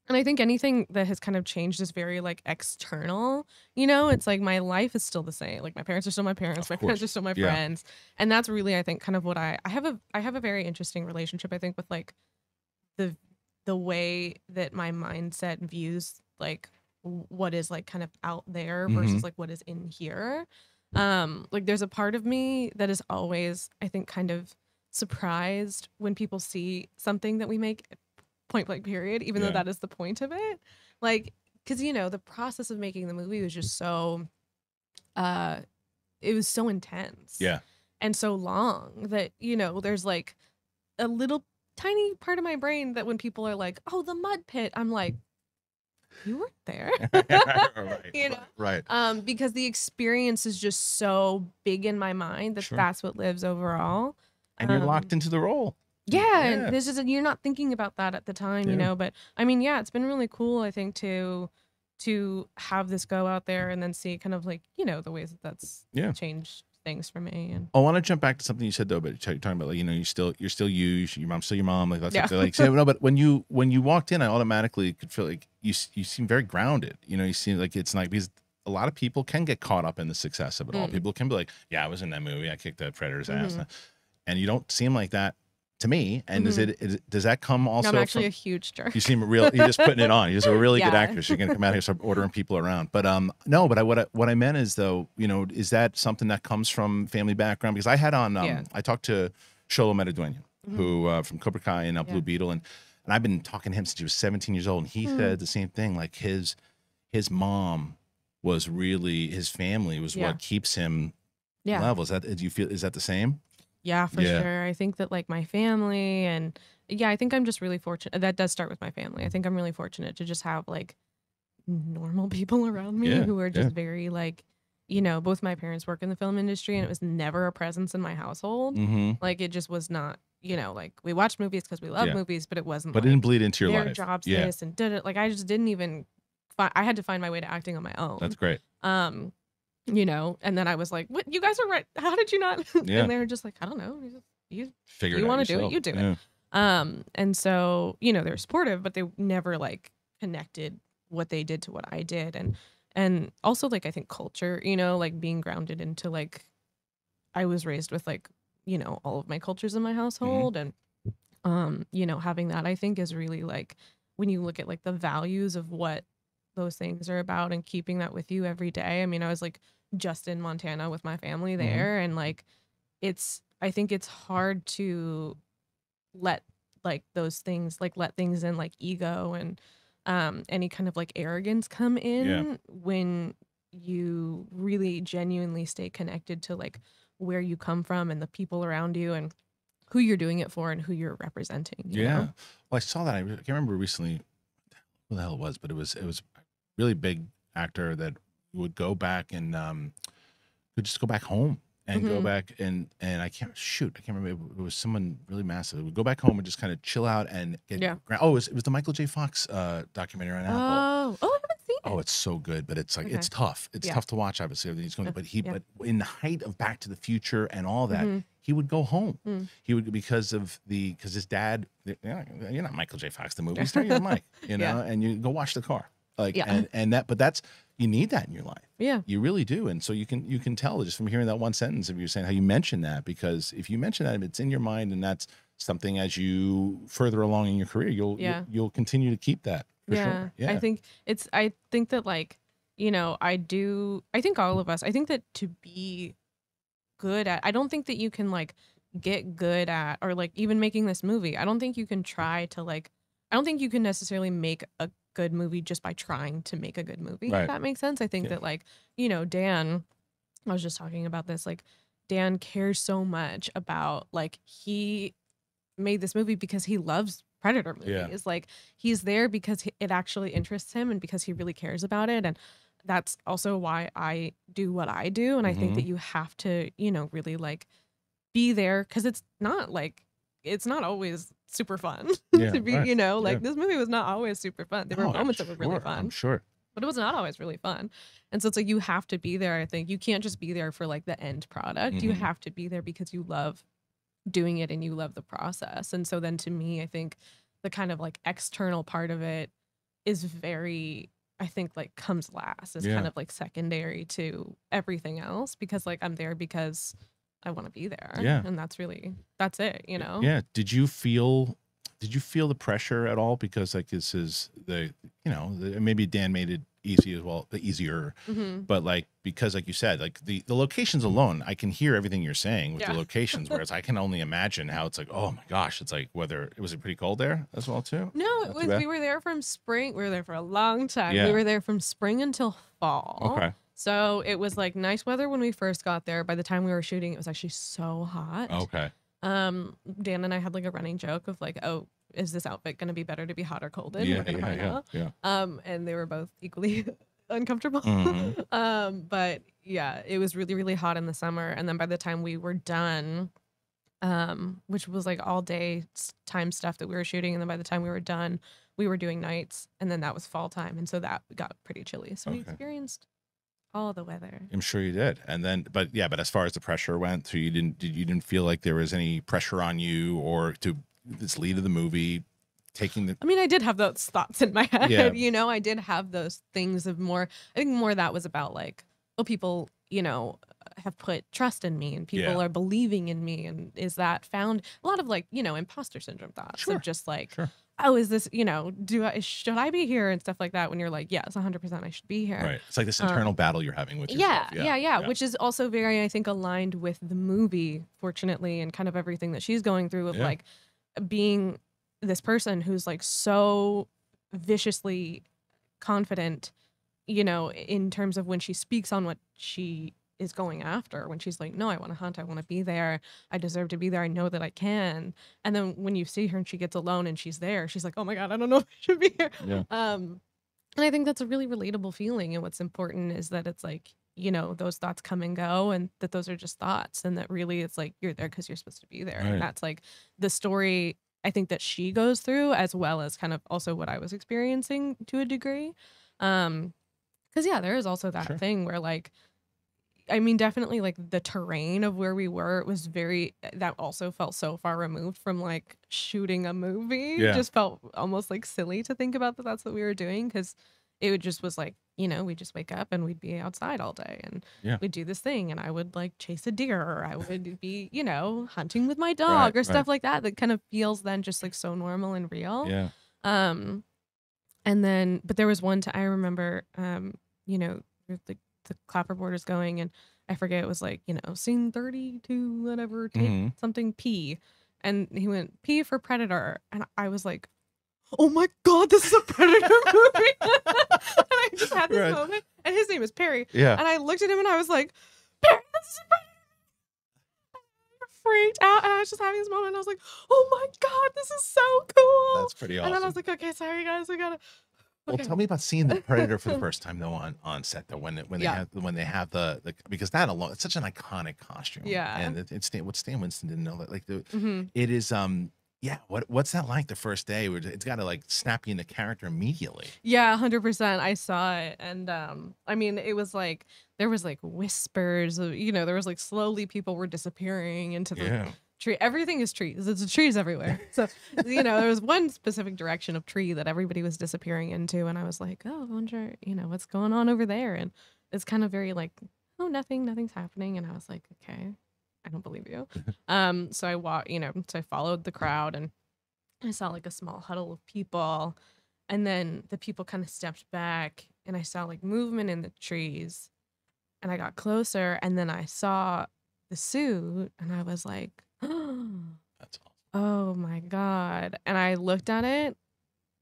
and I think anything that has kind of changed is very like external. You know, it's like my life is still the same. Like my parents are still my parents, Of my friends are still my Yeah. friends, and that's really I think kind of what I I have a I have a very interesting relationship I think with like the the way that my mindset views like what is like kind of out there versus Mhm. like what is in here. Um like there's a part of me that is always I think kind of surprised when people see something that we make point blank period even Yeah. though that is the point of it. Like cuz you know the process of making the movie was just so uh it was so intense Yeah. and so long that you know there's like a little tiny part of my brain that when people are like oh the mud pit i'm like you weren't there right. You know? Right. um because the experience is just so big in my mind that Sure. that's what lives overall And you're um, locked into the role. yeah, Yeah. and this is you're not thinking about that at the time, Yeah. you know. But I mean, yeah, it's been really cool. I think to to have this go out there and then see kind of like you know the ways that that's Yeah. changed things for me. And I want to jump back to something you said though, but you're talking about like you know you still you're still you, your mom's still your mom, like that's Yeah. like. say. no, but when you when you walked in, I automatically could feel like you you seem very grounded. You know, you seem like it's like because a lot of people can get caught up in the success of it all. Mm. People can be like, yeah, I was in that movie, I kicked that predator's ass, Mhm. and you don't seem like that to me. And does Mhm. it is, does that come also? I'm actually from- a huge jerk. you seem real. You're just putting it on. You're just a really good Yeah. actress. You're gonna come out here and start ordering people around. But um, no. But I, what I, what I meant is though, you know, is that something that comes from family background? Because I had on, um, Yeah. I talked to Xolo Maridueña, Mhm. who uh, from Cobra Kai and uh, Yeah. Blue Beetle, and and I've been talking to him since he was 17 years old, and he Hmm. said the same thing. Like his his mom was really his family was what keeps him yeah. level. Is that do you feel is that the same? Yeah, for Yeah. sure. I think that like my family and yeah, I think I'm just really fortunate. That does start with my family. I think I'm really fortunate to just have like normal people around me Yeah, who are just yeah. very like, you know, both my parents work in the film industry and it was never a presence in my household. Mm-hmm. Like it just was not, you know, like we watched movies because we love movies, but it wasn't But it didn't bleed into your their life. jobs yeah, this and did it. Like I just didn't even fi- I had to find my way to acting on my own that's great. um you know and then i was like what? You guys are right. How did you not? Yeah. and they were just like i don't know. You, you Figure You it out wanna do it, you do it. Um and so you know they're supportive but they never like connected what they did to what i did. And and also like i think culture you know like being grounded into like i was raised with like you know all of my cultures in my household. And um you know having that i think is really like when you look at like the values of what those things are about and keeping that with you every day. I mean i was like just in montana with my family Mhm. there and like it's i think it's hard to let like those things like let things in like ego and um any kind of like arrogance come in when you really genuinely stay connected to like where you come from and the people around you and who you're doing it for and who you're representing you Yeah. know? Well, I saw that. I, I can't remember recently who the hell it was, but it was it was a really big actor that would go back and um would just go back home and go Mhm. back and and I can't shoot. I can't remember. It was someone really massive. Would go back home and just kind of chill out and get. Yeah. gra- Oh, it was, it was the Michael J. Fox uh, documentary on Apple. oh oh i haven't seen it Oh, it's so good, but it's like it's tough. It's Yeah. tough to watch. Obviously, he's going. Uh, But he, yeah. but in the height of Back to the Future and all that, Mhm. he would go home. Mm. He would because of the because his dad. You're not, you're not Michael J. Fox the movie star. You're Mike. You know, Yeah. and you go watch the car. Like Yeah. and and that, but that's you need that in your life. yeah You really do, and so you can you can tell just from hearing that one sentence of you saying how you mentioned that because if you mention that it's in your mind and that's something as you further along in your career you'll Yeah. you'll, you'll continue to keep that for yeah. sure. Yeah, I think it's I think that like, you know, I do I think all of us, I think that to be good at I don't think that you can like get good at or like even making this movie. I don't think you can try to like I don't think you can necessarily make a good movie just by trying to make a good movie. Right. If that makes sense. I think Yeah. that like, you know, Dan I was just talking about this like Dan cares so much about like he made this movie because he loves predator movies. Yeah. Like he's there because it actually interests him and because he really cares about it and that's also why I do what I do and I think Mhm. that you have to, you know, really like be there cuz it's not like it's not always super fun Yeah, to be, right. you know, like Yeah. this movie was not always super fun. There were Oh, I'm moments that were really fun I'm sure. but it was not always really fun. And so it's like you have to be there. I think you can't just be there for like the end product. You Mhm. have to be there because you love doing it and you love the process. And so then to me, I think the kind of like external part of it is very I think like comes last. It's Yeah. kind of like secondary to everything else because like I'm there because I want to be there. Yeah. And that's really that's it, you know? Yeah. Did you feel? Did you feel the pressure at all? Because like this is the you know the, maybe Dan made it easy as well, the easier, hmm but like because like you said, like the the locations alone, I can hear everything you're saying with Yeah. the locations. Whereas I can only imagine how it's like, oh my gosh, it's like whether it was it pretty cold there as well too. No, Not it was we were there from spring. We were there for a long time. Yeah. We were there from spring until fall. Okay. So it was like nice weather when we first got there. By the time we were shooting, it was actually so hot. Okay. Um, Dan and I had like a running joke of like, oh, is this outfit going to be better to be hot or cold in? Yeah. We're Yeah. find Yeah. out. Yeah. Um, and they were both equally uncomfortable. Mhm. um, but yeah, it was really, really hot in the summer. And then by the time we were done, um, which was like all day time stuff that we were shooting, and then by the time we were done, we were doing nights, and then that was fall time, and so that got pretty chilly. So we experienced all the weather. I'm sure you did. And then, but yeah, but as far as the pressure went, so you didn't, did you didn't feel like there was any pressure on you or to this lead of the movie, taking the I mean, I did have those thoughts in my head. Yeah. You know, I did have those things of more. I think more that was about like, oh, people, you know, have put trust in me and people Yeah. are believing in me. And is that found a lot of like, you know, imposter syndrome thoughts Sure. of just like, Sure. Oh, is this, you know, do I, should I be here and stuff like that when you're like, yes, 100% I should be here. right. It's like this Um, internal battle you're having with Yeah, yourself. yeah, yeah, Which is also very, I think, aligned with the movie, fortunately, and kind of everything that she's going through of Yeah. like being this person who's like so viciously confident, you know, in terms of when she speaks on what she is going after, when she's like, no, I want to hunt, I want to be there, I deserve to be there, I know that I can. And then when you see her and she gets alone and she's there, she's like, oh my God, I don't know if I should be here. Yeah. Um, and I think that's a really relatable feeling. And what's important is that it's like, you know, those thoughts come and go, and that those are just thoughts, and that really it's like you're there because you're supposed to be there. Right. And that's like the story I think that she goes through, as well as kind of also what I was experiencing to a degree. Um, because yeah, there is also that Sure. thing where like, I mean, definitely like the terrain of where we were it was very that also felt so far removed from like shooting a movie. Yeah. Just felt almost like silly to think about that that's what we were doing because it would just was like you know we just wake up and we'd be outside all day and Yeah. we'd do this thing and I would like chase a deer or I would be you know hunting with my dog Right, or right. stuff like that that kind of feels then just like so normal and real. Yeah. Um, and then, but there was one time I remember, um, you know, the, the clapperboard is going, and I forget it was like, you know, scene 32, whatever, take Mhm. something P. And he went, P for Predator. And I was like, oh my God, this is a Predator movie. and I just had this Right. moment. And his name is Perry. Yeah. And I looked at him and I was like, Perry, this is a Predator. Freaked out. And I was just having this moment. And I was like, oh my God, this is so cool. That's pretty And awesome. then I was like, okay, sorry guys, we gotta. Well, tell me about seeing the predator for the first time though on on set though when it, when they Yeah. have when they have the, the because that alone it's such an iconic costume Yeah. and it, it's what Stan Winston didn't know that like the hmm it is um yeah what what's that like the first day where it's got to like snap you into character immediately Yeah, hundred percent. I saw it, and um, I mean, it was like there was like whispers. Of, you know, there was like slowly people were disappearing into the yeah tree. Everything is trees. It's trees everywhere. So you know, there was one specific direction of tree that everybody was disappearing into, and I was like, oh, I wonder, you know, what's going on over there? And it's kind of very like, oh, nothing, nothing's happening. And I was like, okay, I don't believe you. um, so I walked, you know, so I followed the crowd, and I saw like a small huddle of people, and then the people kind of stepped back, and I saw like movement in the trees, and I got closer, and then I saw the suit, and I was like. Oh my god. And I looked at it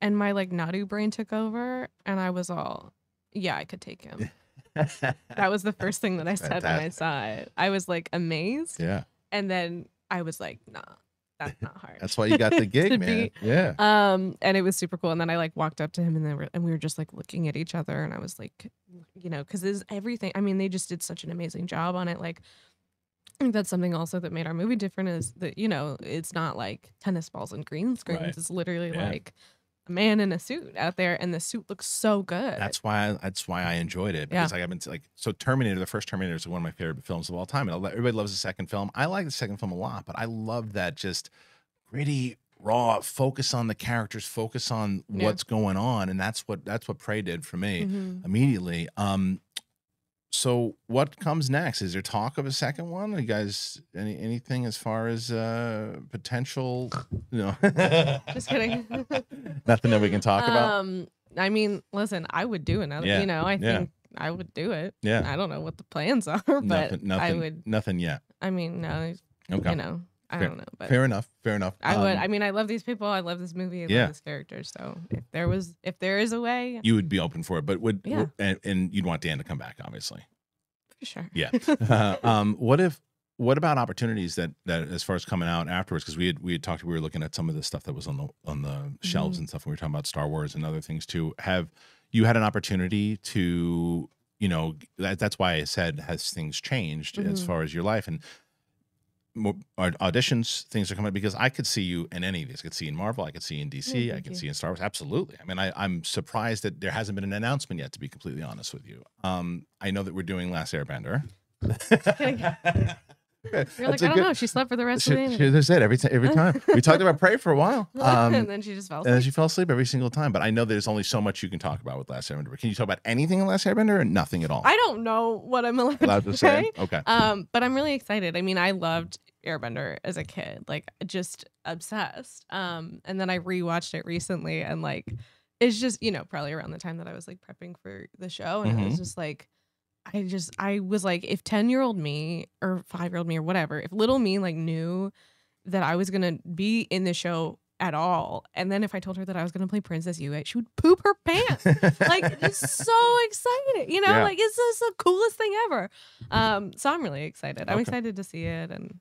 and my like Naru brain took over and I was all, yeah, I could take him. That was the first thing that I said when I saw it. I was like amazed. yeah And then I was like, nah, that's not hard. that's why you got the gig man be- yeah Um, and it was super cool. And then I like walked up to him and then we and we were just like looking at each other and I was like, you know, because is everything. I mean, they just did such an amazing job on it. Like I think that's something also that made our movie different is that you know it's not like tennis balls and green screens. Right. It's literally Yeah. like a man in a suit out there, and the suit looks so good. That's why I, that's why I enjoyed it Yeah. because like I've been like so Terminator the first Terminator is one of my favorite films of all time and everybody loves the second film. I like the second film a lot, but I love that just gritty raw focus on the characters, focus on Yeah. what's going on and that's what that's what Prey did for me Mhm. immediately. Um so what comes next? Is there talk of a second one? Are you guys any anything as far as uh potential you know Just kidding. Nothing that we can talk about. Um, I mean, listen, I would do another. Yeah, You know, I yeah. think I would do it. Yeah. I don't know what the plans are, but nothing nothing I would. nothing yet. I mean, no, Okay. you know, I Fair- don't know, but Fair enough. Fair enough. I would. Um, I mean, I love these people. I love this movie. I Yeah. love this character. So if there was, if there is a way, you would be open for it, but would Yeah. and, and you'd want Dan to come back, obviously. for sure. Yeah. Uh, um, what if? What about opportunities that that as far as coming out afterwards? Because we had we had talked, we were looking at some of the stuff that was on the on the shelves Mhm. and stuff. And we were talking about Star Wars and other things too. Have you had an opportunity to? You know, that, that's why I said has things changed as Mhm. far as your life and auditions things are coming because I could see you in any of these. I could see in Marvel, I could see in DC, I could you. see in Star Wars. Absolutely. I mean, I, I'm surprised that there hasn't been an announcement yet. To be completely honest with you, um, I know that we're doing Last Airbender. You're That's like, I don't good- know. She slept for the rest She, of the she, day. that's it every time. Every time we talked about Prey for a while, um, and and then she just fell then asleep. she fell asleep every single time. But I know there's only so much you can talk about with Last Airbender. Can you talk about anything in Last Airbender or nothing at all? I don't know what I'm allowed, Allowed to say? Okay. Um, but I'm really excited. I mean, I loved Airbender as a kid, like just obsessed. Um, and then I rewatched it recently, and like, it's just you know probably around the time that I was like prepping for the show, and it was Mhm. just like, I just I was like, if ten year old me or five year old me or whatever, if little me like knew that I was gonna be in the show at all, and then if I told her that I was gonna play Princess Yue, she would poop her pants like just so excited you know Yeah. like it's just the coolest thing ever um so i'm really excited i'm excited to see it and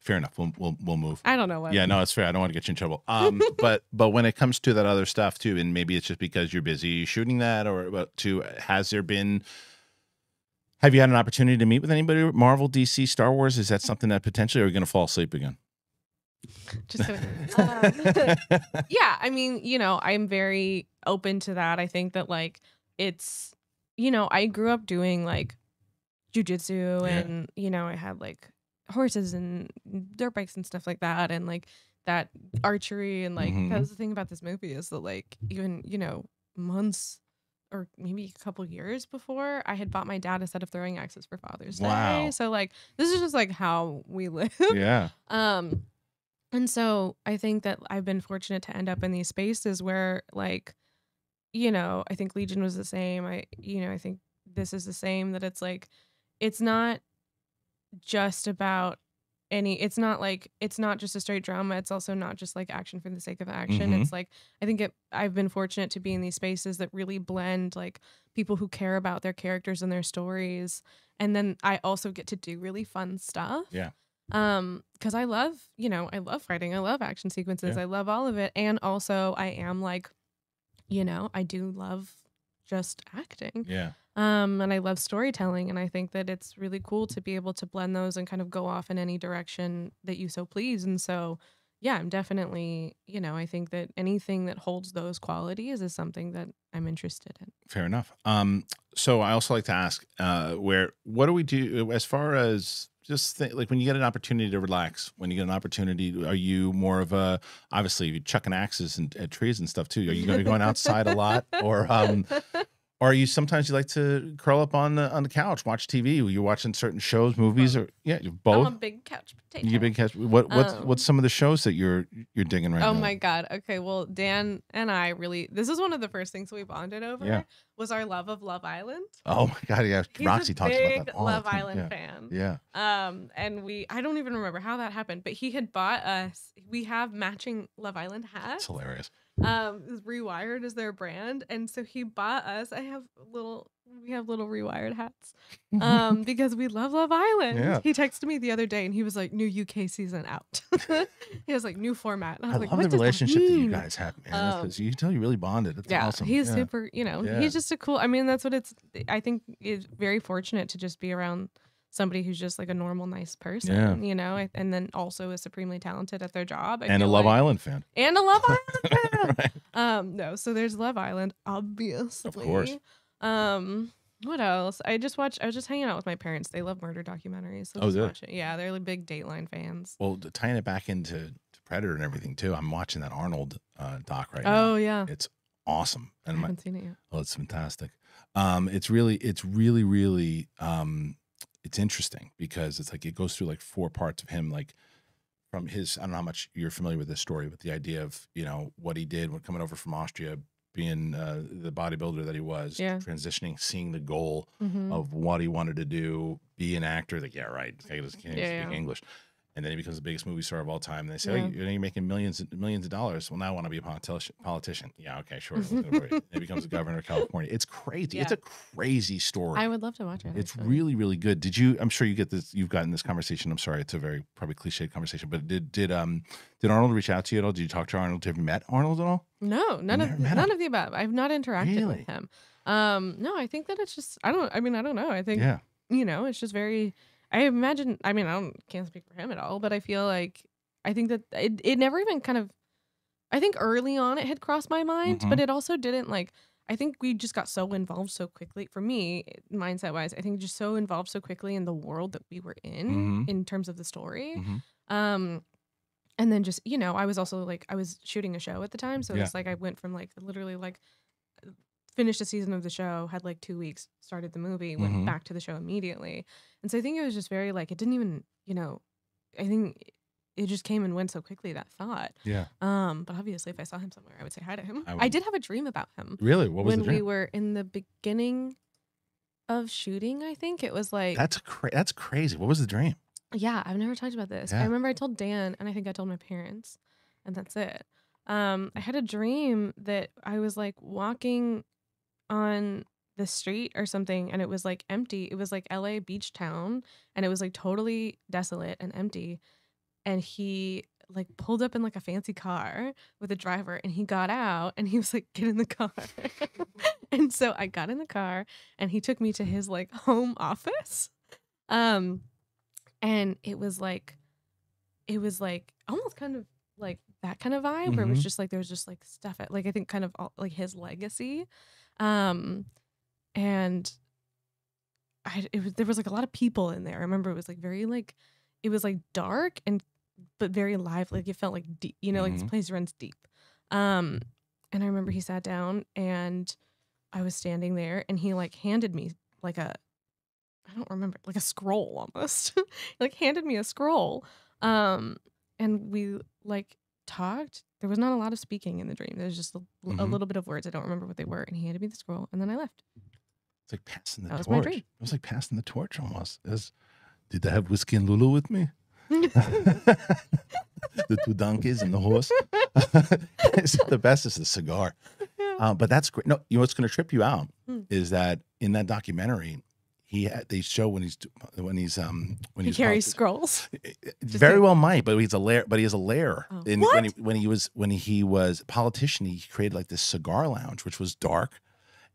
Fair enough. We'll we'll, we'll move. i don't know what Yeah, no, it's fair. I don't want to get you in trouble. Um, but but when it comes to that other stuff too, and maybe it's just because you're busy shooting that, or to has there been? Have you had an opportunity to meet with anybody? Marvel, DC, Star Wars? Is that something that potentially are you going to fall asleep again? just. Um, yeah i mean you know i'm very open to that i think that like it's you know i grew up doing like jujitsu Yeah. and you know i had like horses and dirt bikes and stuff like that and like that archery and like Mhm. that was the thing about this movie is that like even you know months or maybe a couple years before i had bought my dad a set of throwing axes for father's Wow. day so like this is just like how we live yeah. um, and so I think that I've been fortunate to end up in these spaces where, like, you know, I think Legion was the same. I, you know, I think this is the same. That it's like, it's not just about any. It's not like it's not just a straight drama. It's also not just like action for the sake of action. Mhm. It's like I think it. I've been fortunate to be in these spaces that really blend like people who care about their characters and their stories, and then I also get to do really fun stuff Yeah. um because i love you know i love fighting i love action sequences Yeah. i love all of it and also i am like you know i do love just acting Yeah. um and i love storytelling and i think that it's really cool to be able to blend those and kind of go off in any direction that you so please and so yeah i'm definitely you know i think that anything that holds those qualities is something that i'm interested in Fair enough. Um, so I also like to ask, uh, where what do we do as far as just think, like when you get an opportunity to relax, when you get an opportunity, are you more of a obviously chucking axes and at trees and stuff too? Are you going going outside a lot, or um, or you sometimes you like to curl up on the on the couch, watch TV? You're watching certain shows, movies, or yeah, you i'm both. a big couch potato You big catch. What what's Um, what's some of the shows that you're you're digging right oh now? my god. Okay, well, Dan and I really this is one of the first things we bonded over Yeah. was our love of Love Island. Oh my god, yeah. He's Roxy talks about that all Love the time. Island yeah. fan. Yeah. Um, and we I don't even remember how that happened, but he had bought us. We have matching Love Island hats. hilarious. Um, Rewired is their brand, and so he bought us. I have little. We have little rewired hats. Um, because we love Love Island. Yeah. He texted me the other day, and he was like, "New UK season out." he was like, "New format." And I I was like, love "What the does that relationship that you guys have, man. Um, Because you tell you really bonded. It's yeah, awesome. he's yeah. super. You know, Yeah. he's just a cool. I mean, that's what it's. I think is very fortunate to just be around somebody who's just like a normal, nice person, you know, and then also is supremely talented at their job. I and a Love like- Island fan. and a Love Island fan. Right. Um, no, so there's Love Island, obviously. Of course. Um, what else? I just watched. I was just hanging out with my parents. They love murder documentaries. So Oh. Yeah, they're like big Dateline fans. Well, tying it back into to Predator and everything too. I'm watching that Arnold uh, doc right now. oh yeah, It's awesome, and I haven't seen it yet. oh, it's fantastic. Um, it's really, it's really, really, um, it's interesting because it's like it goes through like four parts of him, like from his. I don't know how much you're familiar with this story, but the idea of you know what he did when coming over from Austria, being uh, the bodybuilder that he was, Yeah. transitioning, seeing the goal Mhm. of what he wanted to do, be an actor. Like, yeah, right. Guy just can't Yeah, speak yeah. English. And then he becomes the biggest movie star of all time. And they say, Yeah. oh, you know, you're making millions and millions of dollars. Well, now I want to be a politician. Politician. Yeah, okay, sure. we'll go for it. He becomes the governor of California. It's crazy. It's a crazy story. I would love to watch it. it's actually. really, really good. Did you? I'm sure you get this. You've gotten this conversation. I'm sorry, it's a very probably cliched conversation. But did did um did Arnold reach out to you at all? Did you talk to Arnold? Have you met Arnold at all? no, none of none him? of the above. I've not interacted Really? with him. Um, no, I think that it's just. I don't. I mean, I don't know. I think Yeah. you know, it's just very. I imagine. I mean, I don't can't speak for him at all, but I feel like I think that it it never even kind of. I think early on it had crossed my mind, Mm-hmm. but it also didn't like. I think we just got so involved so quickly. For me, mindset wise, I think just so involved so quickly in the world that we were in, Mhm. in terms of the story. Mhm. Um, and then just you know, I was also like I was shooting a show at the time, so Yeah. it's like I went from like literally like finished a season of the show, had like two weeks, started the movie, went Mhm. back to the show immediately, and so I think it was just very like it didn't even you know, I think it just came and went so quickly that thought. Yeah. Um, but obviously, if I saw him somewhere, I would say hi to him. I I, did have a dream about him Really? What was when the dream? we were in the beginning of shooting. I think it was like that's cra- that's crazy. What was the dream? yeah, I've never talked about this. Yeah. I remember I told Dan, and I think I told my parents, and that's it. Um, I had a dream that I was like walking on the street or something, and it was like empty. It was like LA beach town, and it was like totally desolate and empty. And he like pulled up in like a fancy car with a driver, and he got out, and he was like, "Get in the car." and so I got in the car, and he took me to his like home office. Um, and it was like it was like almost kind of like that kind of vibe where it was Mhm. just like there was just like stuff at, like i think kind of all, like his legacy um and i it was there was like a lot of people in there i remember it was like very like it was like dark and but very live like it felt like deep you know like this Mhm. place runs deep um and i remember he sat down and i was standing there and he like handed me like a I don't remember, like a scroll almost. Like handed me a scroll. Um and we like talked. There was not a lot of speaking in the dream. There was just a, a Mhm. little bit of words. I don't remember what they were. And he handed me the scroll and then I left. It's like passing the That was my torch. dream. It was like passing the torch almost. Was- did they have whiskey and Lulu with me? the two donkeys and the horse. The best is the cigar. Uh, but that's great. No, you know what's going to trip you out Hmm. is that in that documentary, he had, they show when he's when he's um when he he's carries scrolls. very well might, but he's a lair. But he has a lair. Oh. In, when he when he was when he was politician, he created like this cigar lounge, which was dark.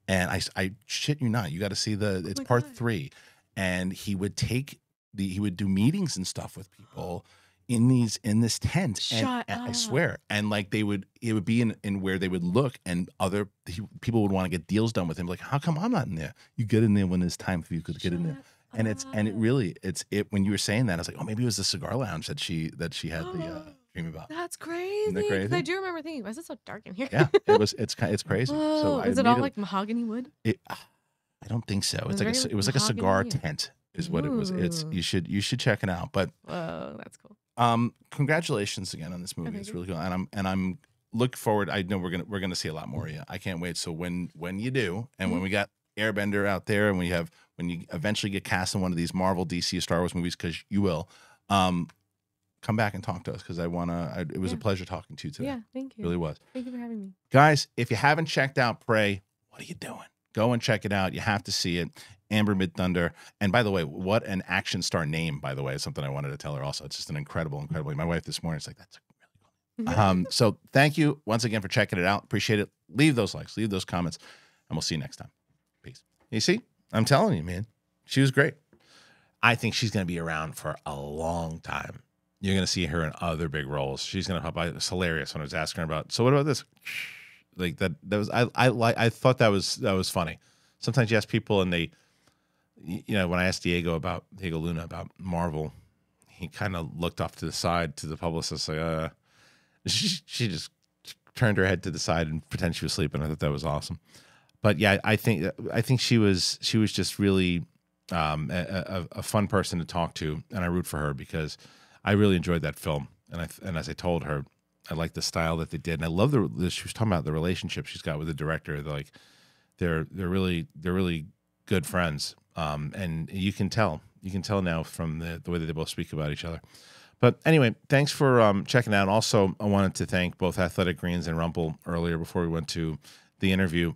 And I I shit you not, you got to see the it's Oh part God. three, and he would take the he would do meetings and stuff with people in these in this tent. and, Shut and I swear, and like they would it would be in in where they would look, and other he, people would want to get deals done with him. Like, how come I'm not in there? You get in there when it's time for you to get in there and it's and it really it's it when you were saying that I was like oh maybe it was the cigar lounge that she that she had the uh, dream about That's crazy. 'cause crazy? I do remember thinking, why is it so dark in here? yeah it was it's it's crazy Whoa. so I is it all like mahogany wood? it, I don't think so it's like a, very, c- like, it was like a cigar tent is what it was it's you should you should check it out but Whoa, that's cool. Um congratulations again on this movie. thank it's really cool. And I'm and I'm look forward I know we're gonna we're gonna see a lot more of you I can't wait. So when when you do and when Mhm. we got Airbender out there and we have when you eventually get cast in one of these Marvel DC Star Wars movies because you will um come back and talk to us because I want to it was a pleasure talking to you today. Yeah, thank It you. really was. Thank you for having me. guys if you haven't checked out Prey what are you doing? Go and check it out. You have to see it Amber Midthunder and by the way what an action star name by the way is something I wanted to tell her also it's just an incredible incredible my wife this morning is like that's really cool um, so thank you once again for checking it out. Appreciate it. Leave those likes, leave those comments, and we'll see you next time. Peace. You see, I'm telling you, man, she was great. I think she's going to be around for a long time. You're going to see her in other big roles. She's going to pop by. It's hilarious when I was asking her about. So what about this? Like that. That was I. I like. I thought that was that was funny. Sometimes you ask people and they, you know, when I asked Diego about Diego Luna about Marvel, he kind of looked off to the side to the publicist like, uh, she, she just turned her head to the side and pretended she was sleeping. I thought that was awesome. But yeah, I think I think she was she was just really um, a, a, a, fun person to talk to, and I root for her because I really enjoyed that film. And I and as I told her, I like the style that they did, and I love the, the she was talking about the relationship she's got with the director. They're like they're they're really they're really good friends, um, and you can tell you can tell now from the, the way that they both speak about each other. But anyway, thanks for um, checking out. Also, I wanted to thank both Athletic Greens and Rumpl earlier before we went to the interview.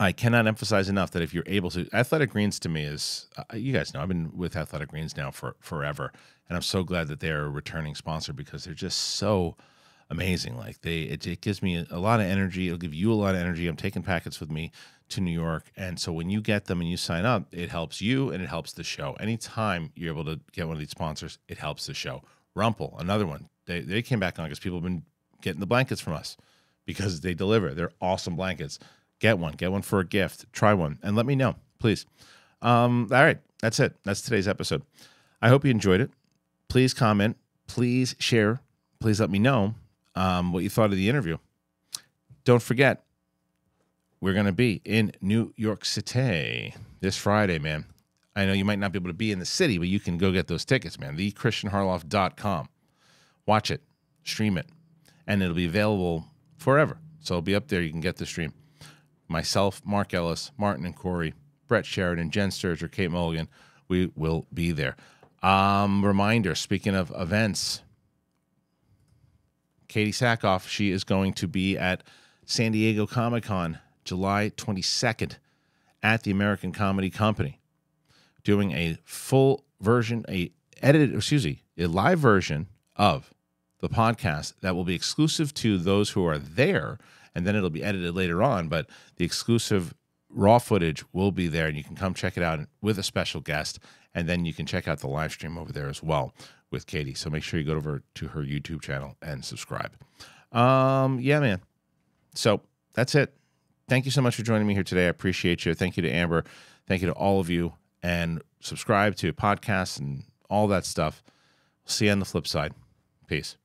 I cannot emphasize enough that if you're able to, Athletic Greens to me is, uh, you guys know, I've been with Athletic Greens now for forever, and I'm so glad that they're a returning sponsor because they're just so amazing. Like they, it, it gives me a lot of energy. It'll give you a lot of energy. I'm taking packets with me to New York, and so when you get them and you sign up, it helps you and it helps the show. Anytime you're able to get one of these sponsors, it helps the show. Rumpl, another one. They they came back on because people have been getting the blankets from us because they deliver. They're awesome blankets. Get one. Get one for a gift. Try one and let me know, please. Um, all right, that's it. That's today's episode. I hope you enjoyed it. Please comment. Please share. Please let me know um, what you thought of the interview. Don't forget, we're going to be in New York City this Friday, man. I know you might not be able to be in the city, but you can go get those tickets, man. TheKristianHarloff.com. Watch it, stream it, and it'll be available forever. So it'll be up there. You can get the stream. Myself, Mark Ellis, Martin and Corey, Brett Sheridan, Jen Sturger, Kate Mulligan, we will be there. Um, reminder speaking of events, Katee Sackhoff, she is going to be at San Diego Comic Con July 22nd at the American Comedy Company doing a full version, a edited, excuse me, a live version of the podcast that will be exclusive to those who are there, and then it'll be edited later on. But the exclusive raw footage will be there, and you can come check it out with a special guest, and then you can check out the live stream over there as well with Katee. So make sure you go over to her YouTube channel and subscribe. Um, yeah, man. So that's it thank you so much for joining me here today. I appreciate you. Thank you to Amber. Thank you to all of you. And subscribe to podcasts and all that stuff. See you on the flip side. Peace.